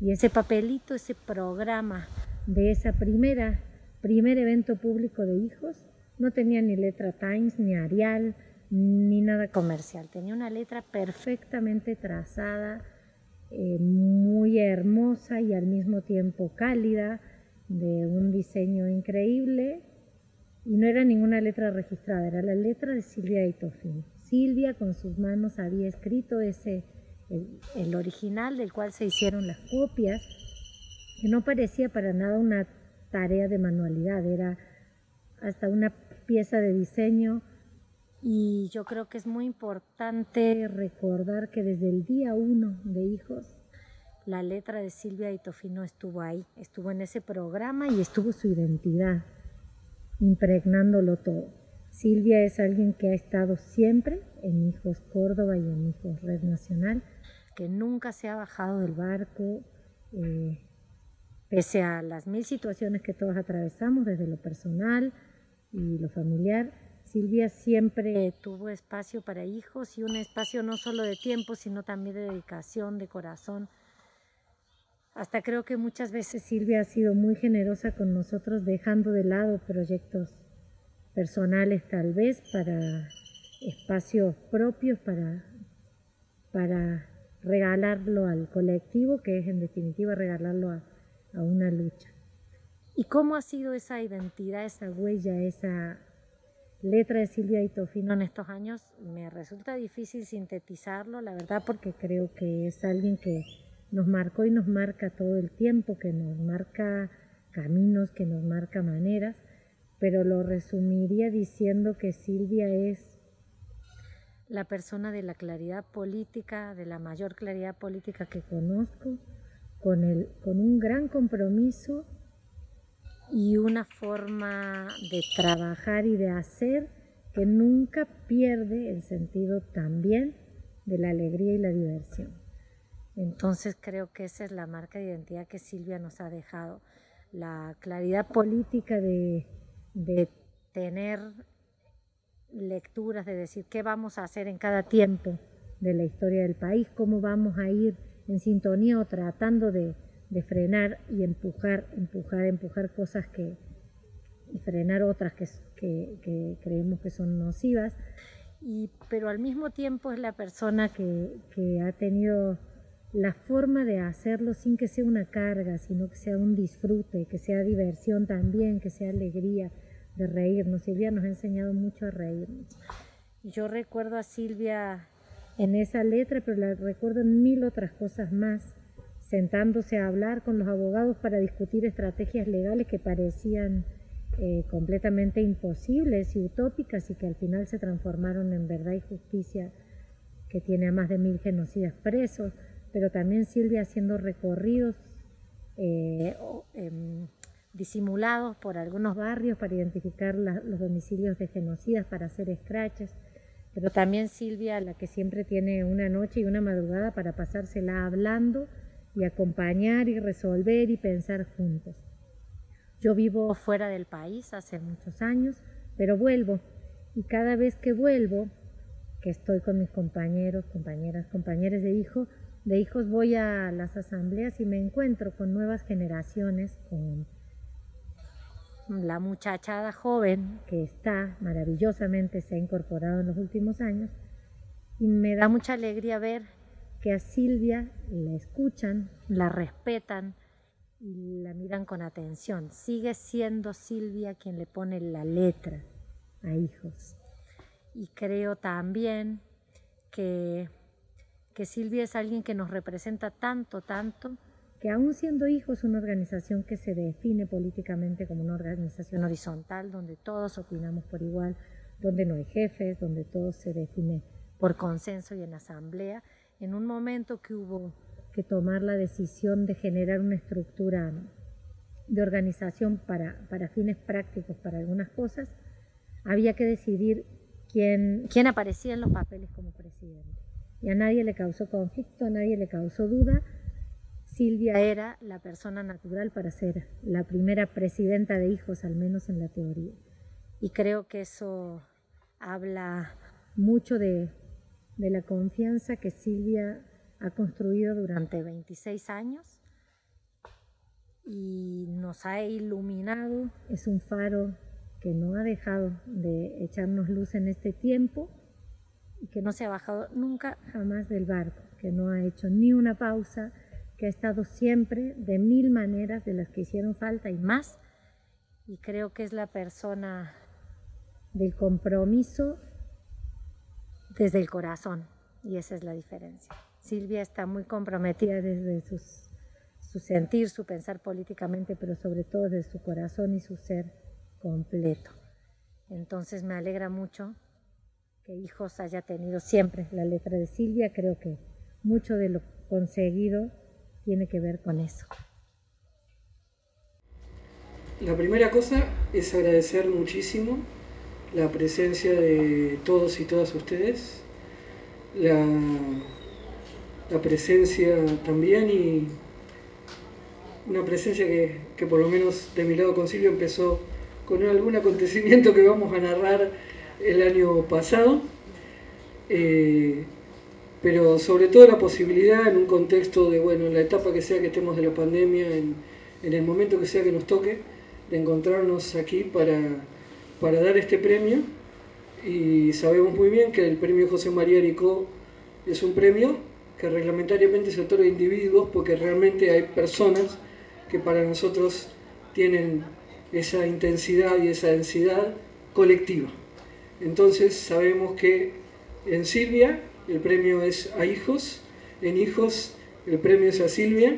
Y ese papelito, ese programa de esa primera, primer evento público de hijos, no tenía ni letra Times, ni Arial, ni nada comercial. Tenía una letra perfectamente trazada, eh, muy hermosa y al mismo tiempo cálida, de un diseño increíble. Y no era ninguna letra registrada, era la letra de Silvia Itofini. Silvia con sus manos había escrito ese, el, el original del cual se hicieron las copias, que no parecía para nada una tarea de manualidad, era hasta una pieza de diseño y yo creo que es muy importante recordar que desde el día uno de Hijos, la letra de Silvia Itofino estuvo ahí, estuvo en ese programa y estuvo su identidad, impregnándolo todo. Silvia es alguien que ha estado siempre en Hijos Córdoba y en Hijos Red Nacional, que nunca se ha bajado del barco, eh, pese a las mil situaciones que todos atravesamos, desde lo personal y lo familiar. Silvia siempre tuvo espacio para hijos y un espacio no solo de tiempo, sino también de dedicación, de corazón. Hasta creo que muchas veces Silvia ha sido muy generosa con nosotros, dejando de lado proyectos personales tal vez para espacios propios, para, para regalarlo al colectivo, que es en definitiva regalarlo a, a una lucha. ¿Y cómo ha sido esa identidad, esa huella, esa letra de Silvia Itofino en estos años? Me resulta difícil sintetizarlo, la verdad, porque creo que es alguien que nos marcó y nos marca todo el tiempo, que nos marca caminos, que nos marca maneras, pero lo resumiría diciendo que Silvia es la persona de la claridad política, de la mayor claridad política que conozco, con, el, con un gran compromiso y una forma de trabajar y de hacer que nunca pierde el sentido también de la alegría y la diversión. Entonces creo que esa es la marca de identidad que Silvia nos ha dejado, la claridad política de, de tener lecturas, de decir qué vamos a hacer en cada tiempo de la historia del país, cómo vamos a ir en sintonía o tratando de, de frenar y empujar, empujar, empujar cosas que, y frenar otras que, que, creemos que son nocivas. Y, pero al mismo tiempo es la persona que, que ha tenido la forma de hacerlo sin que sea una carga, sino que sea un disfrute, que sea diversión también, que sea alegría de reírnos. Silvia nos ha enseñado mucho a reírnos. Yo recuerdo a Silvia en esa letra, pero la recuerdo en mil otras cosas más, sentándose a hablar con los abogados para discutir estrategias legales que parecían eh, completamente imposibles y utópicas y que al final se transformaron en verdad y justicia que tiene a más de mil genocidas presos, pero también Silvia haciendo recorridos eh, eh, disimulados por algunos barrios para identificar los domicilios de genocidas, para hacer scratches, pero también Silvia, la que siempre tiene una noche y una madrugada para pasársela hablando y acompañar y resolver y pensar juntos. Yo vivo fuera del país hace muchos años, pero vuelvo y cada vez que vuelvo, que estoy con mis compañeros, compañeras, compañeros de hijos, de hijos voy a las asambleas y me encuentro con nuevas generaciones, con la muchachada joven que está maravillosamente, se ha incorporado en los últimos años y me da mucha alegría ver que a Silvia la escuchan, la respetan y la miran con atención. Sigue siendo Silvia quien le pone la letra a hijos. Y creo también que, que Silvia es alguien que nos representa tanto, tanto, que aún siendo hijos una organización que se define políticamente como una organización horizontal, donde todos opinamos por igual, donde no hay jefes, donde todo se define por consenso y en asamblea, en un momento que hubo que tomar la decisión de generar una estructura de organización para, fines prácticos para algunas cosas, había que decidir quién aparecía en los papeles como presidente. Y a nadie le causó conflicto, a nadie le causó duda. Silvia era la persona natural para ser la primera presidenta de hijos, al menos en la teoría. Y creo que eso habla mucho de, de la confianza que Silvia ha construido durante 26 años y nos ha iluminado, es un faro que no ha dejado de echarnos luz en este tiempo que no se ha bajado nunca jamás del barco, que no ha hecho ni una pausa, que ha estado siempre de mil maneras de las que hicieron falta y más. Y creo que es la persona del compromiso desde el corazón y esa es la diferencia. Silvia está muy comprometida desde sus, su sentir, su pensar políticamente, pero sobre todo desde su corazón y su ser completo. Entonces me alegra mucho que Hijos haya tenido siempre la letra de Silvia. Creo que mucho de lo conseguido tiene que ver con eso. La primera cosa es agradecer muchísimo la presencia de todos y todas ustedes, la, presencia también y una presencia que, que, por lo menos de mi lado con Silvia empezó con algún acontecimiento que vamos a narrar el año pasado, eh, pero sobre todo la posibilidad en un contexto de, bueno, en la etapa que sea que estemos de la pandemia, en, el momento que sea que nos toque, de encontrarnos aquí para, para dar este premio y sabemos muy bien que el premio José María Aricó es un premio que reglamentariamente se otorga a individuos porque realmente hay personas que para nosotros tienen esa intensidad y esa densidad colectiva. Entonces sabemos que en Silvia el premio es a hijos, en hijos el premio es a Silvia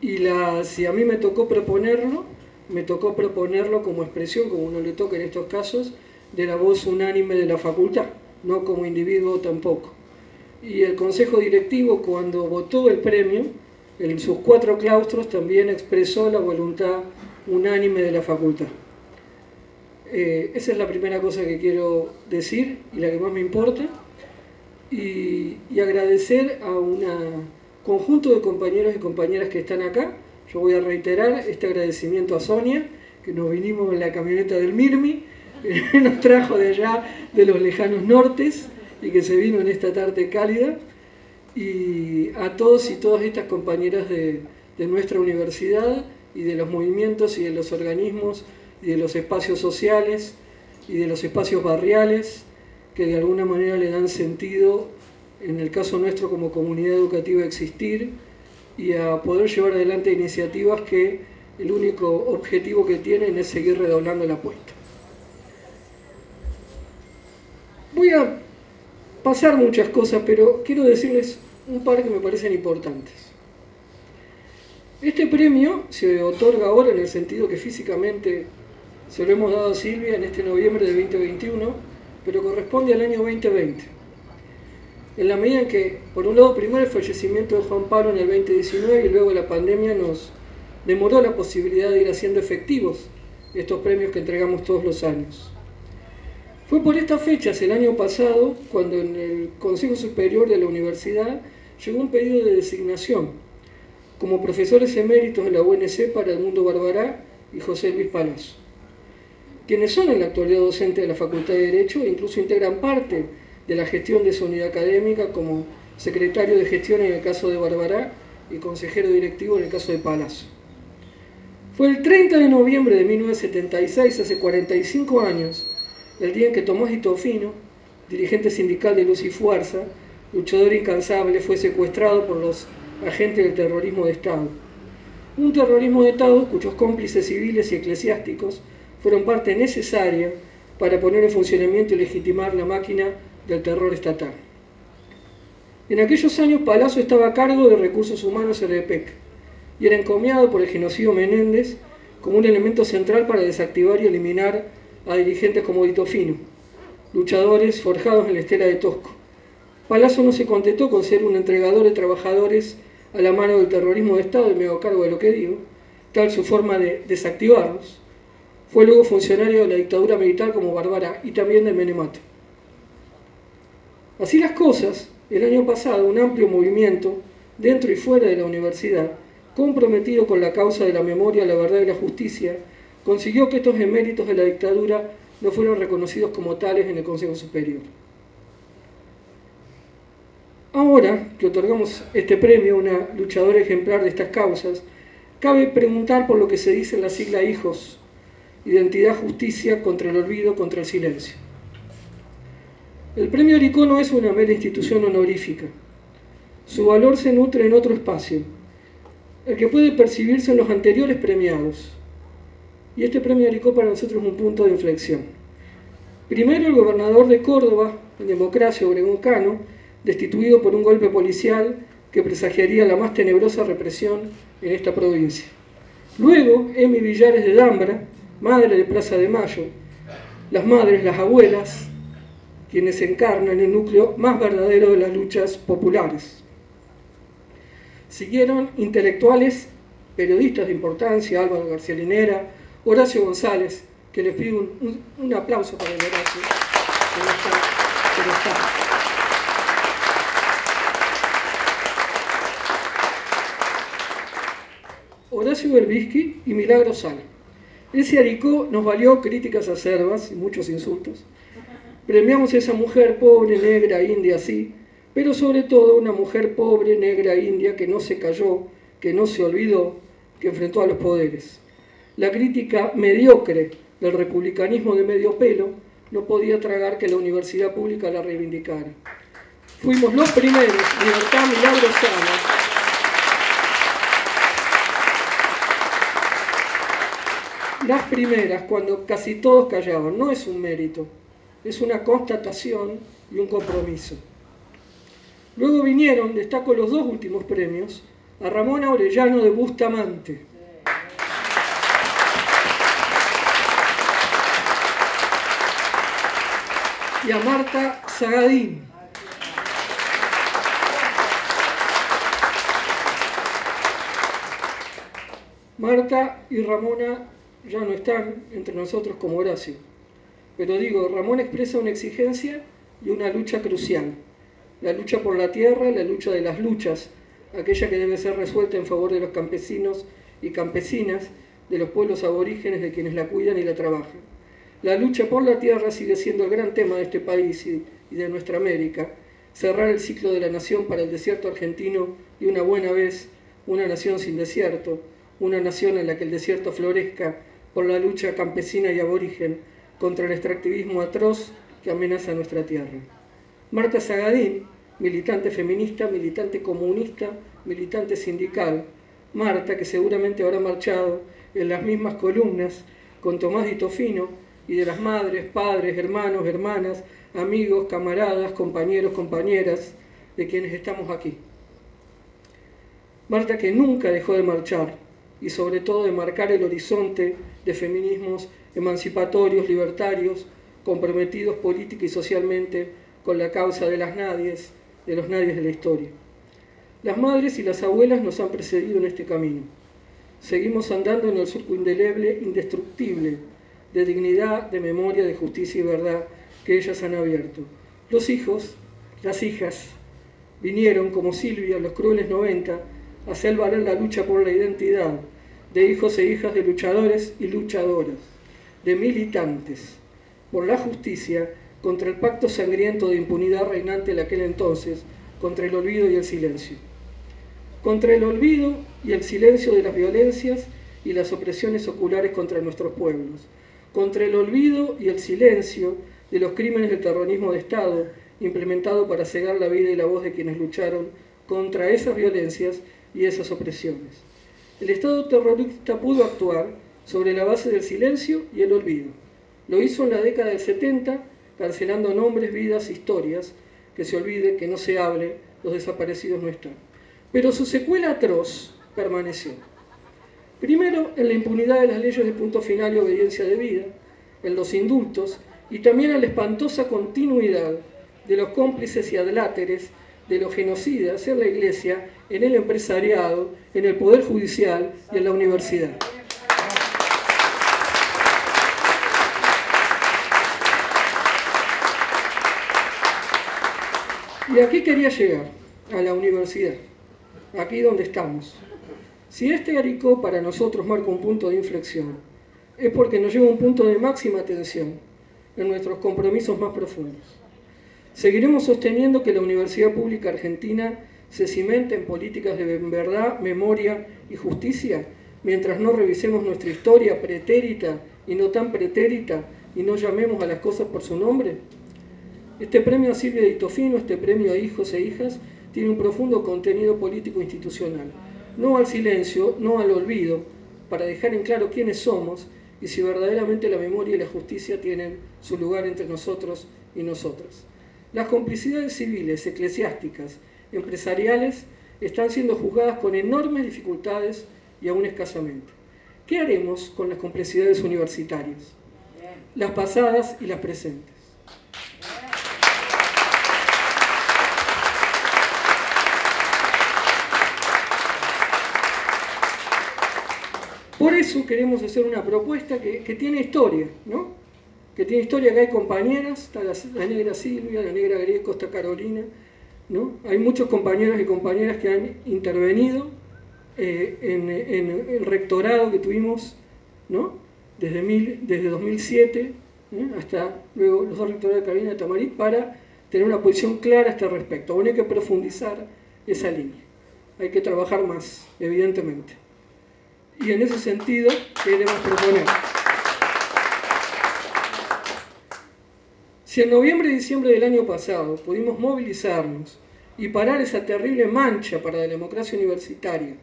y la, si a mí me tocó proponerlo, me tocó proponerlo como expresión, como uno le toca en estos casos, de la voz unánime de la facultad, no como individuo tampoco. Y el Consejo Directivo, cuando votó el premio, en sus cuatro claustros también expresó la voluntad unánime de la facultad. Eh, esa es la primera cosa que quiero decir y la que más me importa. Y, y agradecer a un conjunto de compañeros y compañeras que están acá. Yo voy a reiterar este agradecimiento a Sonia, que nos vinimos en la camioneta del Mirmi, que <laughs> nos trajo de allá, de los lejanos nortes, y que se vino en esta tarde cálida. Y a todos y todas estas compañeras de, de nuestra universidad y de los movimientos y de los organismos y de los espacios sociales y de los espacios barriales que de alguna manera le dan sentido, en el caso nuestro como comunidad educativa, a existir y a poder llevar adelante iniciativas que el único objetivo que tienen es seguir redoblando la apuesta. Voy a pasar muchas cosas, pero quiero decirles un par que me parecen importantes. Este premio se otorga ahora en el sentido que físicamente se lo hemos dado a Silvia en este noviembre de 2021, pero corresponde al año 2020. En la medida en que, por un lado, primero el fallecimiento de Juan Pablo en el 2019 y luego la pandemia nos demoró la posibilidad de ir haciendo efectivos estos premios que entregamos todos los años. Fue por estas fechas, el año pasado, cuando en el Consejo Superior de la Universidad llegó un pedido de designación como profesores eméritos de la UNC para el mundo Barbará y José Luis Palazzo, quienes son en la actualidad docentes de la Facultad de Derecho e incluso integran parte de la gestión de su unidad académica como secretario de gestión en el caso de Barbará y consejero directivo en el caso de Palazzo. Fue el 30 de noviembre de 1976, hace 45 años, el día en que Tomás Itofino, dirigente sindical de Luz y Fuerza, luchador incansable, fue secuestrado por los agentes del terrorismo de Estado. Un terrorismo de Estado cuyos cómplices civiles y eclesiásticos fueron parte necesaria para poner en funcionamiento y legitimar la máquina del terror estatal. En aquellos años Palazzo estaba a cargo de recursos humanos en el EPEC y era encomiado por el genocidio Menéndez como un elemento central para desactivar y eliminar a dirigentes como Dito Fino, luchadores forjados en la estela de Tosco. Palazzo no se contentó con ser un entregador de trabajadores a la mano del terrorismo de Estado, y me hago cargo de lo que digo, tal su forma de desactivarlos. Fue luego funcionario de la dictadura militar como Bárbara y también del Menemato. Así las cosas, el año pasado un amplio movimiento, dentro y fuera de la universidad, comprometido con la causa de la memoria, la verdad y la justicia, consiguió que estos eméritos de la dictadura no fueron reconocidos como tales en el Consejo Superior. Ahora que otorgamos este premio a una luchadora ejemplar de estas causas, cabe preguntar por lo que se dice en la sigla HIJOS, Identidad, Justicia, contra el Olvido, contra el Silencio. El premio Aricó no es una mera institución honorífica. Su valor se nutre en otro espacio, el que puede percibirse en los anteriores premiados. Y este premio Aricó para nosotros es un punto de inflexión. Primero, el gobernador de Córdoba, en democracia, Obregón Cano, destituido por un golpe policial que presagiaría la más tenebrosa represión en esta provincia. Luego, Emi Villares de Dambra, madre de Plaza de Mayo, las madres, las abuelas, quienes encarnan el núcleo más verdadero de las luchas populares. Siguieron intelectuales, periodistas de importancia, Álvaro García Linera, Horacio González, que les pido un, un, aplauso para el Horacio, que no que no. Horacio Berbisky y Milagro Sala. Ese Aricó nos valió críticas acerbas y muchos insultos. Premiamos a esa mujer pobre, negra, india, sí, pero sobre todo una mujer pobre, negra, india, que no se cayó, que no se olvidó, que enfrentó a los poderes. La crítica mediocre del republicanismo de medio pelo no podía tragar que la universidad pública la reivindicara. Fuimos los primeros, Libertad las primeras, cuando casi todos callaban, no es un mérito, es una constatación y un compromiso. Luego vinieron, destaco los dos últimos premios, a Ramona Orellano de Bustamante. Y a Marta Zagadín. Marta y Ramona ya no están entre nosotros como Horacio. Pero digo, Ramón expresa una exigencia y una lucha crucial. La lucha por la tierra, la lucha de las luchas, aquella que debe ser resuelta en favor de los campesinos y campesinas, de los pueblos aborígenes, de quienes la cuidan y la trabajan. La lucha por la tierra sigue siendo el gran tema de este país y de nuestra América. Cerrar el ciclo de la nación para el desierto argentino y una buena vez una nación sin desierto, una nación en la que el desierto florezca por la lucha campesina y aborigen contra el extractivismo atroz que amenaza nuestra tierra. Marta Zagadín, militante feminista, militante comunista, militante sindical. Marta, que seguramente habrá marchado en las mismas columnas con Tomás Di Tofino y de las madres, padres, hermanos, hermanas, amigos, camaradas, compañeros, compañeras de quienes estamos aquí. Marta que nunca dejó de marchar y sobre todo de marcar el horizonte de feminismos emancipatorios, libertarios, comprometidos política y socialmente con la causa de las nadies, de los nadies de la historia. Las madres y las abuelas nos han precedido en este camino. Seguimos andando en el surco indeleble, indestructible, de dignidad, de memoria, de justicia y verdad que ellas han abierto. Los hijos, las hijas, vinieron como Silvia, los crueles 90, a hacer valer la lucha por la identidad de hijos e hijas de luchadores y luchadoras, de militantes, por la justicia, contra el pacto sangriento de impunidad reinante en aquel entonces, contra el olvido y el silencio. Contra el olvido y el silencio de las violencias y las opresiones oculares contra nuestros pueblos. Contra el olvido y el silencio de los crímenes del terrorismo de Estado implementado para cegar la vida y la voz de quienes lucharon contra esas violencias y esas opresiones. El Estado terrorista pudo actuar sobre la base del silencio y el olvido. Lo hizo en la década del 70, cancelando nombres, vidas, historias, que se olvide, que no se hable, los desaparecidos no están. Pero su secuela atroz permaneció. Primero, en la impunidad de las leyes de punto final y obediencia de vida, en los indultos y también en la espantosa continuidad de los cómplices y adláteres de los genocidas en la iglesia, en el empresariado, en el poder judicial y en la universidad. Y aquí quería llegar, a la universidad, aquí donde estamos. Si este Aricó para nosotros marca un punto de inflexión, es porque nos lleva a un punto de máxima tensión en nuestros compromisos más profundos. Seguiremos sosteniendo que la Universidad Pública Argentina se cimente en políticas de verdad, memoria y justicia, mientras no revisemos nuestra historia pretérita y no tan pretérita y no llamemos a las cosas por su nombre. Este premio a Silvia Di Tofino, este premio a hijos e hijas, tiene un profundo contenido político institucional. No al silencio, no al olvido, para dejar en claro quiénes somos y si verdaderamente la memoria y la justicia tienen su lugar entre nosotros y nosotras. Las complicidades civiles, eclesiásticas, empresariales, están siendo juzgadas con enormes dificultades y aún escasamente. ¿Qué haremos con las complicidades universitarias? Las pasadas y las presentes. Por eso queremos hacer una propuesta que, que tiene historia, ¿no? Que tiene historia, que hay compañeras, está la, la negra Silvia, la negra Greco, está Carolina, ¿no? Hay muchos compañeros y compañeras que han intervenido eh, en, el rectorado que tuvimos, ¿no? Desde 2007 ¿eh? hasta luego los dos rectores de Carolina de Tamarit para tener una posición clara a este respecto. Bueno, hay que profundizar esa línea. Hay que trabajar más, evidentemente y en ese sentido queremos proponer. Si en noviembre y diciembre del año pasado pudimos movilizarnos y parar esa terrible mancha para la democracia universitaria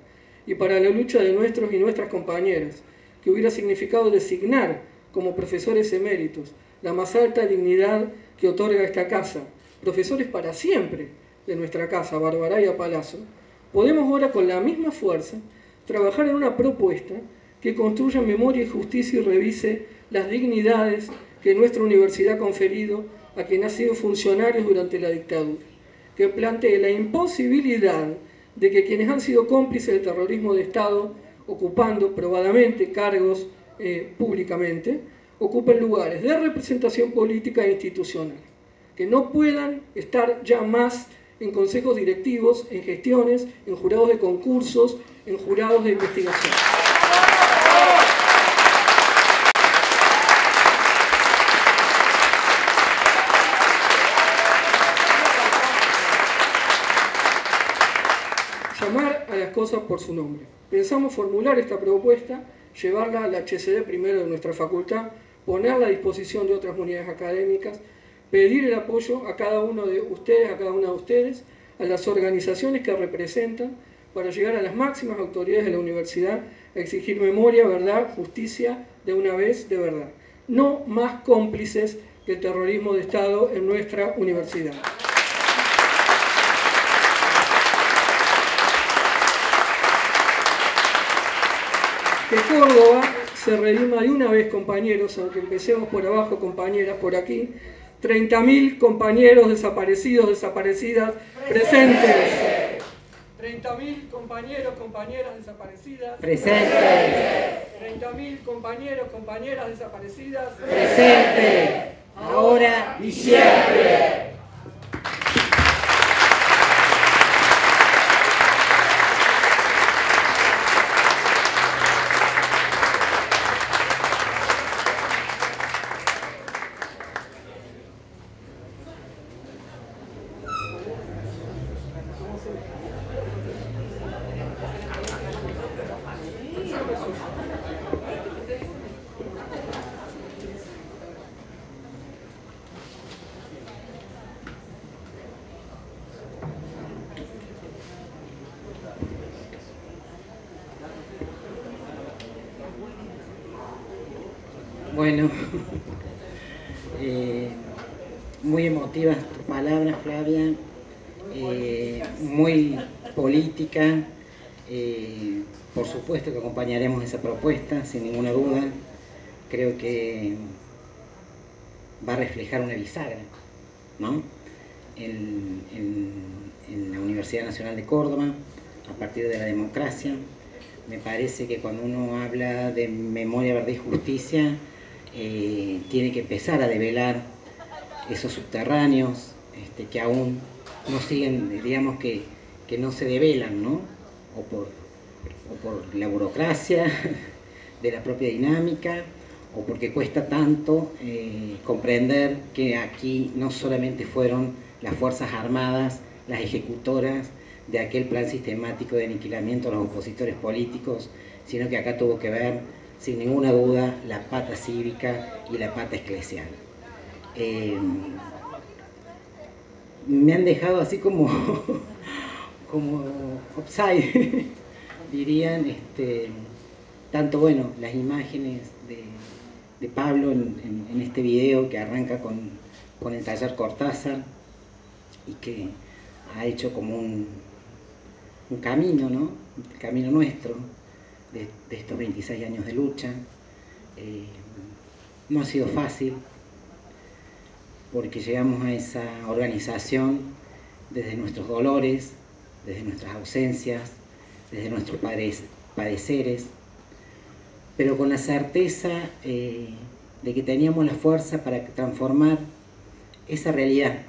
y para la lucha de nuestros y nuestras compañeras, que hubiera significado designar como profesores eméritos la más alta dignidad que otorga esta casa, profesores para siempre de nuestra casa, Barbaraya Palazzo, podemos ahora con la misma fuerza trabajar en una propuesta que construya memoria y justicia y revise las dignidades que nuestra universidad ha conferido a quienes han sido funcionarios durante la dictadura, que plantee la imposibilidad de que quienes han sido cómplices del terrorismo de Estado, ocupando probadamente cargos eh, públicamente, ocupen lugares de representación política e institucional, que no puedan estar ya más en consejos directivos, en gestiones, en jurados de concursos, en jurados de investigación. Llamar a las cosas por su nombre. Pensamos formular esta propuesta, llevarla al HCD primero de nuestra facultad, ponerla a disposición de otras unidades académicas, pedir el apoyo a cada uno de ustedes, a cada una de ustedes, a las organizaciones que representan, para llegar a las máximas autoridades de la universidad a exigir memoria, verdad, justicia, de una vez de verdad. No más cómplices del terrorismo de Estado en nuestra universidad. Que Córdoba se redima de una vez, compañeros, aunque empecemos por abajo, compañeras, por aquí. 30.000 compañeros desaparecidos, desaparecidas, presentes. 30.000 compañeros, compañeras desaparecidas. Presentes. 30.000 compañeros, compañeras desaparecidas. Presentes. Ahora y siempre. Esa propuesta, sin ninguna duda. Creo que va a reflejar una bisagra, ¿no? En la Universidad Nacional de Córdoba, a partir de la democracia. Me parece que cuando uno habla de memoria, verdad y justicia, eh, tiene que empezar a develar esos subterráneos este, que aún no siguen, digamos que, que no se develan, ¿no? O por, o por la burocracia de la propia dinámica, o porque cuesta tanto eh, comprender que aquí no solamente fueron las Fuerzas Armadas las ejecutoras de aquel plan sistemático de aniquilamiento a los opositores políticos, sino que acá tuvo que ver, sin ninguna duda, la pata cívica y la pata eclesial. Eh, me han dejado así como, <laughs> como upside, dirían, este, tanto bueno, las imágenes de, de Pablo en, este video que arranca con, con el taller Cortázar y que ha hecho como un, un camino, ¿no? El camino nuestro de, de estos 26 años de lucha. Eh, no ha sido fácil porque llegamos a esa organización desde nuestros dolores, desde nuestras ausencias, desde nuestros padeceres, pero con la certeza eh, de que teníamos la fuerza para transformar esa realidad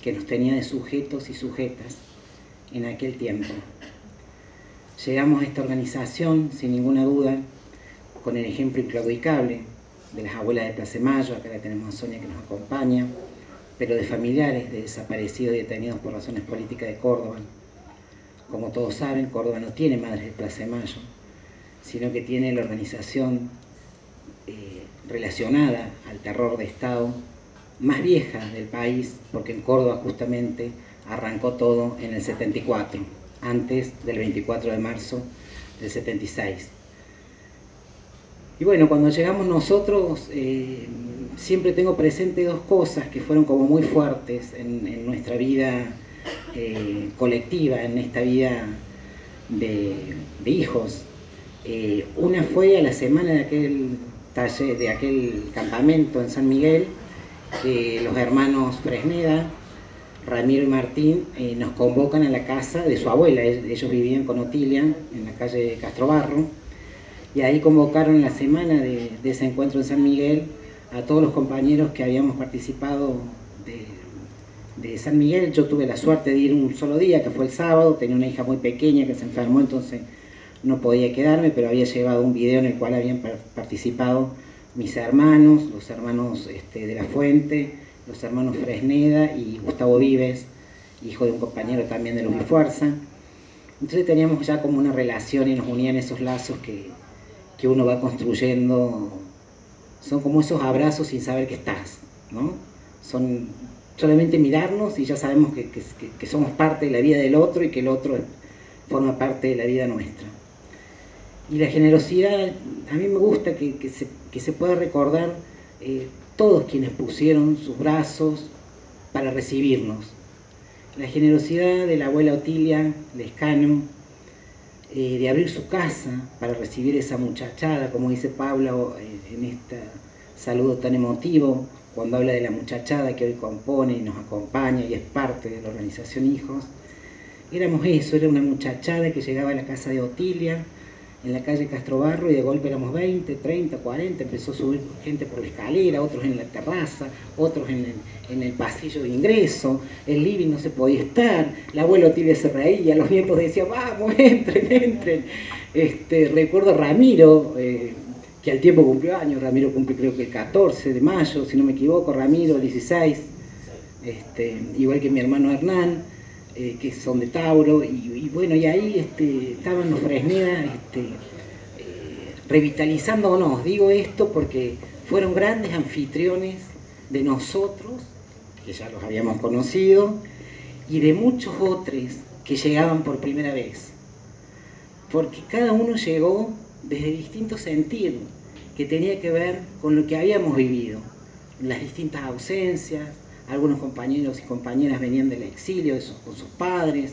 que nos tenía de sujetos y sujetas en aquel tiempo. Llegamos a esta organización, sin ninguna duda, con el ejemplo inclaudicable de las abuelas de Plaza Mayo, acá la tenemos a Sonia que nos acompaña, pero de familiares de desaparecidos y detenidos por razones políticas de Córdoba. Como todos saben, Córdoba no tiene madres de Plaza de Mayo, sino que tiene la organización eh, relacionada al terror de Estado más vieja del país, porque en Córdoba justamente arrancó todo en el 74, antes del 24 de marzo del 76. Y bueno, cuando llegamos nosotros, eh, siempre tengo presente dos cosas que fueron como muy fuertes en, en nuestra vida eh, colectiva, en esta vida de, hijos. Eh, una fue a la semana de aquel taller, de aquel campamento en San Miguel, que los hermanos Fresneda, Ramiro y Martín, eh, nos convocan a la casa de su abuela. El- Ellos vivían con Otilia en la calle Castrobarro. Y ahí convocaron la semana de, de ese encuentro en San Miguel a todos los compañeros que habíamos participado de, de San Miguel. Yo tuve la suerte de ir un solo día, que fue el sábado. Tenía una hija muy pequeña que se enfermó, entonces no podía quedarme, pero había llevado un video en el cual habían par- participado mis hermanos, los hermanos este, de la Fuente, los hermanos Fresneda y Gustavo Vives, hijo de un compañero también de y Fuerza. Entonces teníamos ya como una relación y nos unían esos lazos que, que uno va construyendo. Son como esos abrazos sin saber que estás, ¿no? Son solamente mirarnos y ya sabemos que, que- somos parte de la vida del otro y que el otro forma parte de la vida nuestra. Y la generosidad, a mí me gusta que, que se, se pueda recordar eh, todos quienes pusieron sus brazos para recibirnos. La generosidad de la abuela Otilia Lescano, eh, de abrir su casa para recibir esa muchachada, como dice Paula o, eh, en este saludo tan emotivo, cuando habla de la muchachada que hoy compone y nos acompaña y es parte de la organización Hijos. Éramos eso, era una muchachada que llegaba a la casa de Otilia, en la calle Castrobarro, y de golpe éramos 20, 30, 40, empezó a subir gente por la escalera, otros en la terraza, otros en el, pasillo de ingreso, el living no se podía estar, la abuela Otilia se reía, los nietos decían, vamos, <laughs> entren, entren. Este, recuerdo Ramiro, eh, que al tiempo cumplió años, Ramiro cumple creo que el 14 de mayo, si no me equivoco, Ramiro el 16, este, igual que mi hermano Hernán, eh, que son de Tauro, y, bueno, y ahí este, estaban los Fresneda este, eh, revitalizándonos. Digo esto porque fueron grandes anfitriones de nosotros, que ya los habíamos conocido, y de muchos otros que llegaban por primera vez. Porque cada uno llegó desde distinto sentido que tenía que ver con lo que habíamos vivido, las distintas ausencias, algunos compañeros y compañeras venían del exilio con sus padres,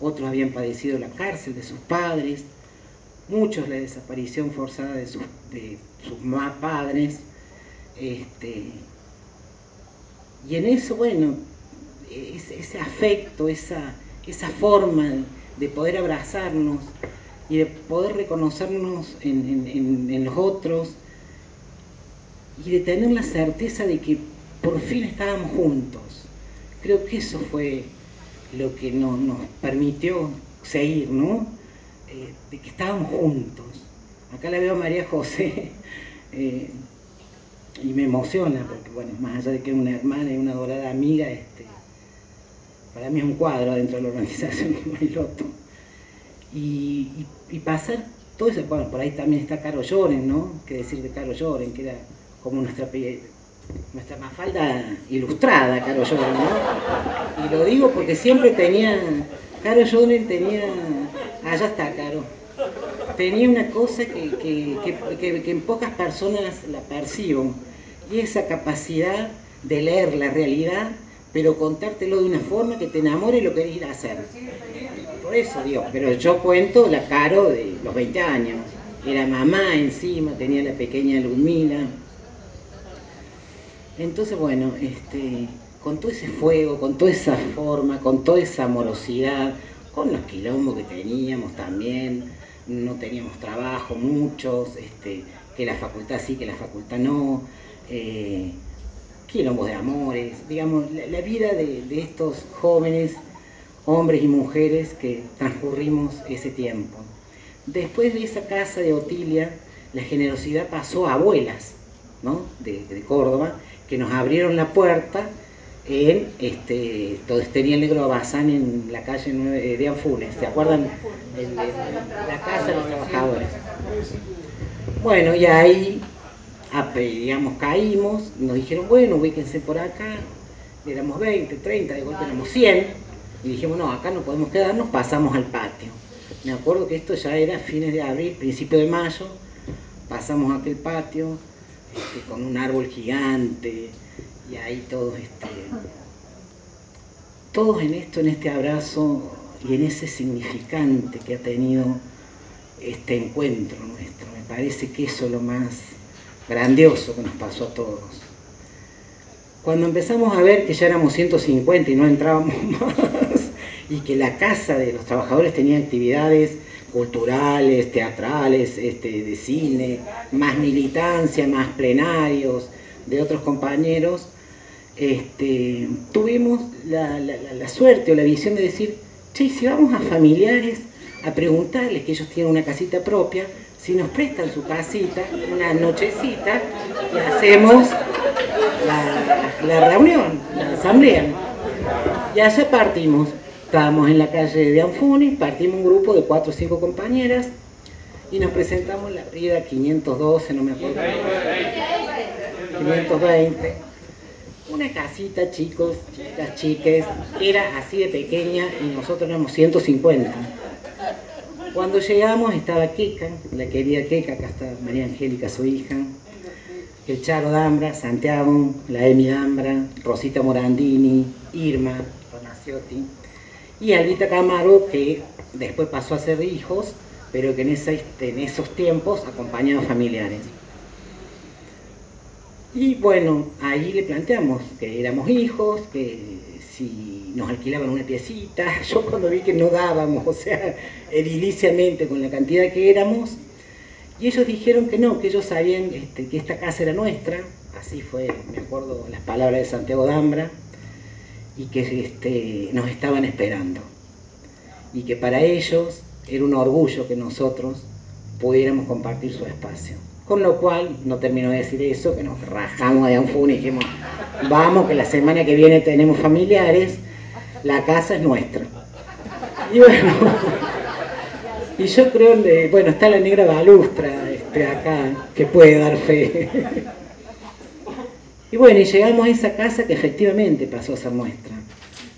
otros habían padecido la cárcel de sus padres, muchos la desaparición forzada de sus, de padres, este, y en eso, bueno, ese, ese afecto, esa, esa forma de poder abrazarnos y de poder reconocernos en, los otros y de tener la certeza de que por fin estábamos juntos. Creo que eso fue lo que no- nos permitió seguir, ¿no? Eh, de que estábamos juntos. Acá la veo a María José <laughs> eh, y me emociona, porque bueno, más allá de que es una hermana y una adorada amiga, este, para mí es un cuadro dentro de la organización <laughs> de Bailoto. Y, pasar todo eso, bueno, por ahí también está Caro Lloren, ¿no? Que decir de Caro Lloren, que era como nuestra, nuestra mafalda ilustrada, Caro Lloren, ¿no? Y lo digo porque siempre tenía, Caro Lloren tenía, allá está Caro, tenía una cosa que- que- que- que en pocas personas la percibo, y esa capacidad de leer la realidad, pero contártelo de una forma que te enamore y lo querés ir a hacer. Por eso digo, pero yo cuento la Caro de los 20 años, era mamá encima, tenía la pequeña Ludmila. Entonces, bueno, este, con todo ese fuego, con toda esa forma, con toda esa amorosidad, con los quilombos que teníamos también, no teníamos trabajo, muchos, este, que la facultad sí, que la facultad no, eh, quilombos de amores, digamos, la, vida de estos jóvenes, hombres y mujeres que transcurrimos ese tiempo. Después de esa casa de Otilia, la generosidad pasó a abuelas, ¿no? de, Córdoba, que nos abrieron la puerta en este, Todestería Negro Bazán en la calle 9 de Anfunes, ¿se acuerdan? La casa de los trabajadores. Bueno, y ahí, ape- digamos, caímos, nos dijeron, bueno, ubíquense por acá, éramos 20, 30, de golpe éramos 100, y dijimos, no, acá no podemos quedarnos, pasamos al patio. Me acuerdo que esto ya era fines de abril, principio de mayo, pasamos a aquel patio este, con un árbol gigante, y ahí todos, este, todos en esto, en este abrazo y en ese significante que ha tenido este encuentro nuestro. Me parece que eso es lo más grandioso que nos pasó a todos. Cuando empezamos a ver que ya éramos 150 y no entrábamos <laughs> más, y que la casa de los trabajadores tenía actividades culturales, teatrales, este, de cine, más militancia, más plenarios de otros compañeros, este, tuvimos la, suerte o la visión de decir, che, si vamos a familiares a preguntarles que ellos tienen una casita propia, si nos prestan su casita, una nochecita, y hacemos la, la reunión, la asamblea. Y allá partimos. Estábamos en la calle de Anfunes, partimos un grupo de cuatro o cinco compañeras y nos presentamos en la Brida 512, no me acuerdo. 520. Una casita, chicos, chicas, chiques, era así de pequeña y nosotros éramos 150. Cuando llegamos estaba Keka, la querida Keka, acá está María Angélica, su hija, el Charo Dambra, Santiago, la Emi Dambra, Rosita Morandini, Irma, Ronaciotti, y Albita Camaro, que después pasó a ser hijos, pero que en esos tiempos acompañaba familiares. Y bueno, ahí le planteamos que éramos hijos, que si nos alquilaban una piecita, <laughs> yo cuando vi que no dábamos, o sea, ediliciamente con la cantidad que éramos, y ellos dijeron que no, que ellos sabían este, que esta casa era nuestra, así fue, me acuerdo las palabras de Santiago Dambra, y que este, nos estaban esperando. Y que para ellos era un orgullo que nosotros pudiéramos compartir su espacio. Con lo cual, no terminó de decir eso, que nos rajamos de Anfun y dijimos, vamos que la semana que viene tenemos familiares, la casa es nuestra. Y bueno, y yo creo, bueno, está la negra balustra este, acá, que puede dar fe. Y bueno, y llegamos a esa casa que efectivamente pasó a ser nuestra.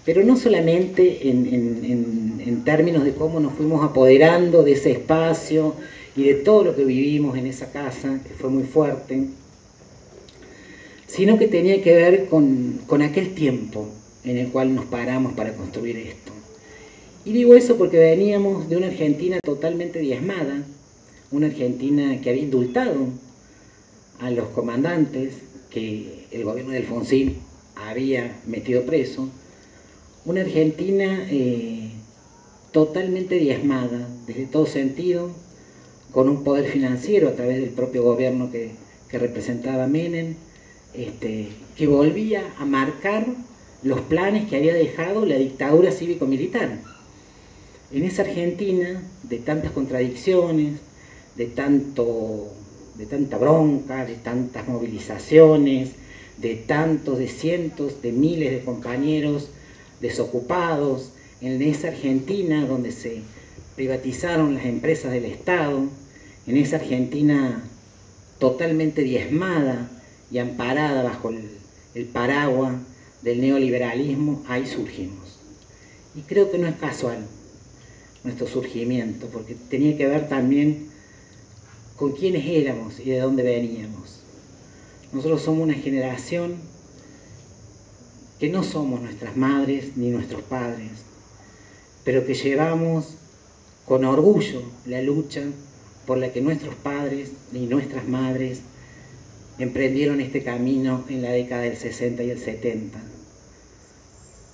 Pero no solamente en, términos de cómo nos fuimos apoderando de ese espacio y de todo lo que vivimos en esa casa, que fue muy fuerte, sino que tenía que ver con, con aquel tiempo en el cual nos paramos para construir esto. Y digo eso porque veníamos de una Argentina totalmente diezmada, una Argentina que había indultado a los comandantes que el gobierno de Alfonsín había metido preso, una Argentina eh, totalmente diezmada, desde todo sentido, con un poder financiero a través del propio gobierno que, representaba Menem, este, que volvía a marcar los planes que había dejado la dictadura cívico-militar. En esa Argentina, de tantas contradicciones, de, tanto, de tanta bronca, de tantas movilizaciones, de tantos, de cientos, de miles de compañeros desocupados, en esa Argentina donde se privatizaron las empresas del Estado, en esa Argentina totalmente diezmada y amparada bajo el, paraguas del neoliberalismo, ahí surgimos. Y creo que no es casual nuestro surgimiento, porque tenía que ver también con quiénes éramos y de dónde veníamos. Nosotros somos una generación que no somos nuestras madres ni nuestros padres, pero que llevamos con orgullo la lucha por la que nuestros padres y nuestras madres emprendieron este camino en la década del 60 y el 70.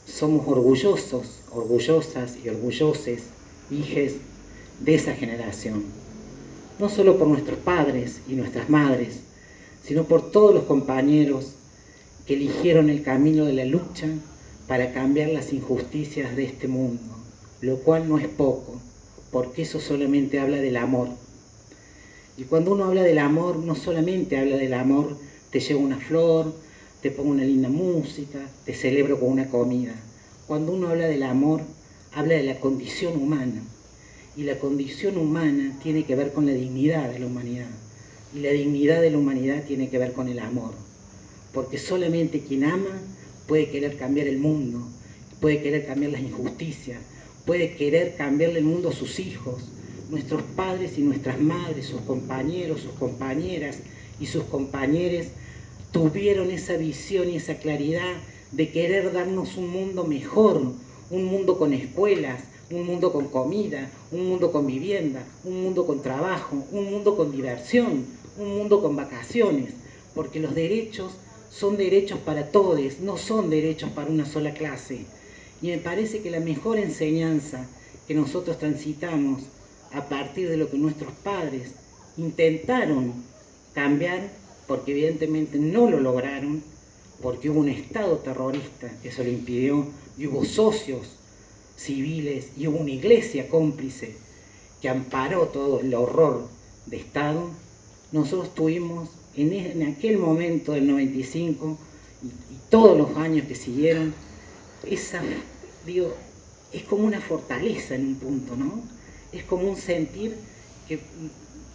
Somos orgullosos, orgullosas y orgulloses, hijes de esa generación, no solo por nuestros padres y nuestras madres, sino por todos los compañeros que eligieron el camino de la lucha para cambiar las injusticias de este mundo, lo cual no es poco, porque eso solamente habla del amor. Y cuando uno habla del amor, no solamente habla del amor, te llevo una flor, te pongo una linda música, te celebro con una comida. Cuando uno habla del amor, habla de la condición humana. Y la condición humana tiene que ver con la dignidad de la humanidad. Y la dignidad de la humanidad tiene que ver con el amor. Porque solamente quien ama puede querer cambiar el mundo, puede querer cambiar las injusticias, puede querer cambiarle el mundo a sus hijos, nuestros padres y nuestras madres, sus compañeros, sus compañeras y sus compañeros tuvieron esa visión y esa claridad de querer darnos un mundo mejor, un mundo con escuelas, un mundo con comida, un mundo con vivienda, un mundo con trabajo, un mundo con diversión, un mundo con vacaciones, porque los derechos son derechos para todos, no son derechos para una sola clase. Y me parece que la mejor enseñanza que nosotros transitamos a partir de lo que nuestros padres intentaron cambiar, porque evidentemente no lo lograron, porque hubo un Estado terrorista que se lo impidió, y hubo socios civiles, y hubo una iglesia cómplice que amparó todo el horror de Estado, nosotros tuvimos en, en aquel momento del 95 y, y todos los años que siguieron, esa, digo, es como una fortaleza en un punto, ¿no? Es como un sentir que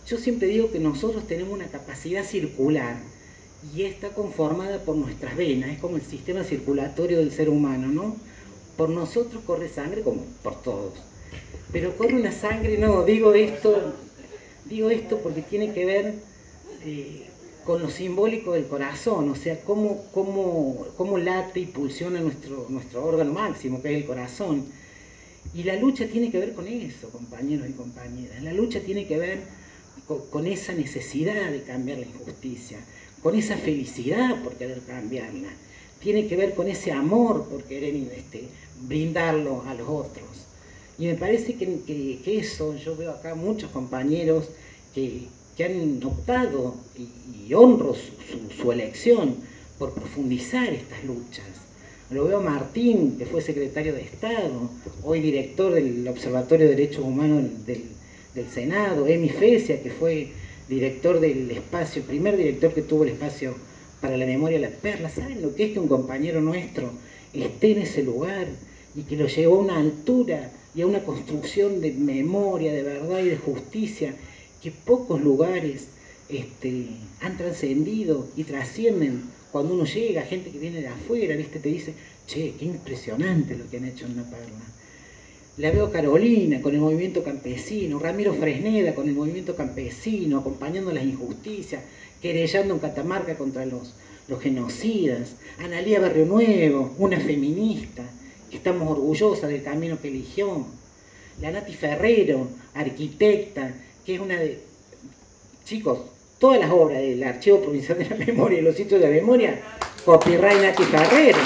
yo siempre digo que nosotros tenemos una capacidad circular y está conformada por nuestras venas, es como el sistema circulatorio del ser humano, ¿no? Por nosotros corre sangre como por todos. Pero corre una sangre, no, digo esto, digo esto porque tiene que ver eh, con lo simbólico del corazón, o sea, cómo, cómo, cómo late y pulsiona nuestro, nuestro órgano máximo, que es el corazón. Y la lucha tiene que ver con eso, compañeros y compañeras. La lucha tiene que ver con, esa necesidad de cambiar la injusticia, con esa felicidad por querer cambiarla. Tiene que ver con ese amor por querer este, brindarlo a los otros. Y me parece que, que eso, yo veo acá muchos compañeros que, que han optado y, honro su, elección por profundizar estas luchas. Lo veo a Martín, que fue secretario de Estado, hoy director del Observatorio de Derechos Humanos del, del Senado, Emi Fecia, que fue director del espacio, primer director que tuvo el espacio para la memoria de la perla. ¿Saben lo que es que un compañero nuestro esté en ese lugar y que lo llevó a una altura y a una construcción de memoria, de verdad y de justicia que pocos lugares este, han trascendido y trascienden cuando uno llega, gente que viene de afuera, ¿viste? te dice, che, qué impresionante lo que han hecho en La Perla. La veo Carolina con el movimiento campesino, Ramiro Fresneda con el movimiento campesino, acompañando las injusticias, querellando en Catamarca contra los, genocidas, Analía Barrio Nuevo, una feminista, que estamos orgullosas del camino que eligió, la Nati Ferrero, arquitecta, que es una de... Chicos, todas las obras del Archivo Provincial de la <laughs> Memoria y los sitios de la memoria, copyright Nati Ferrero.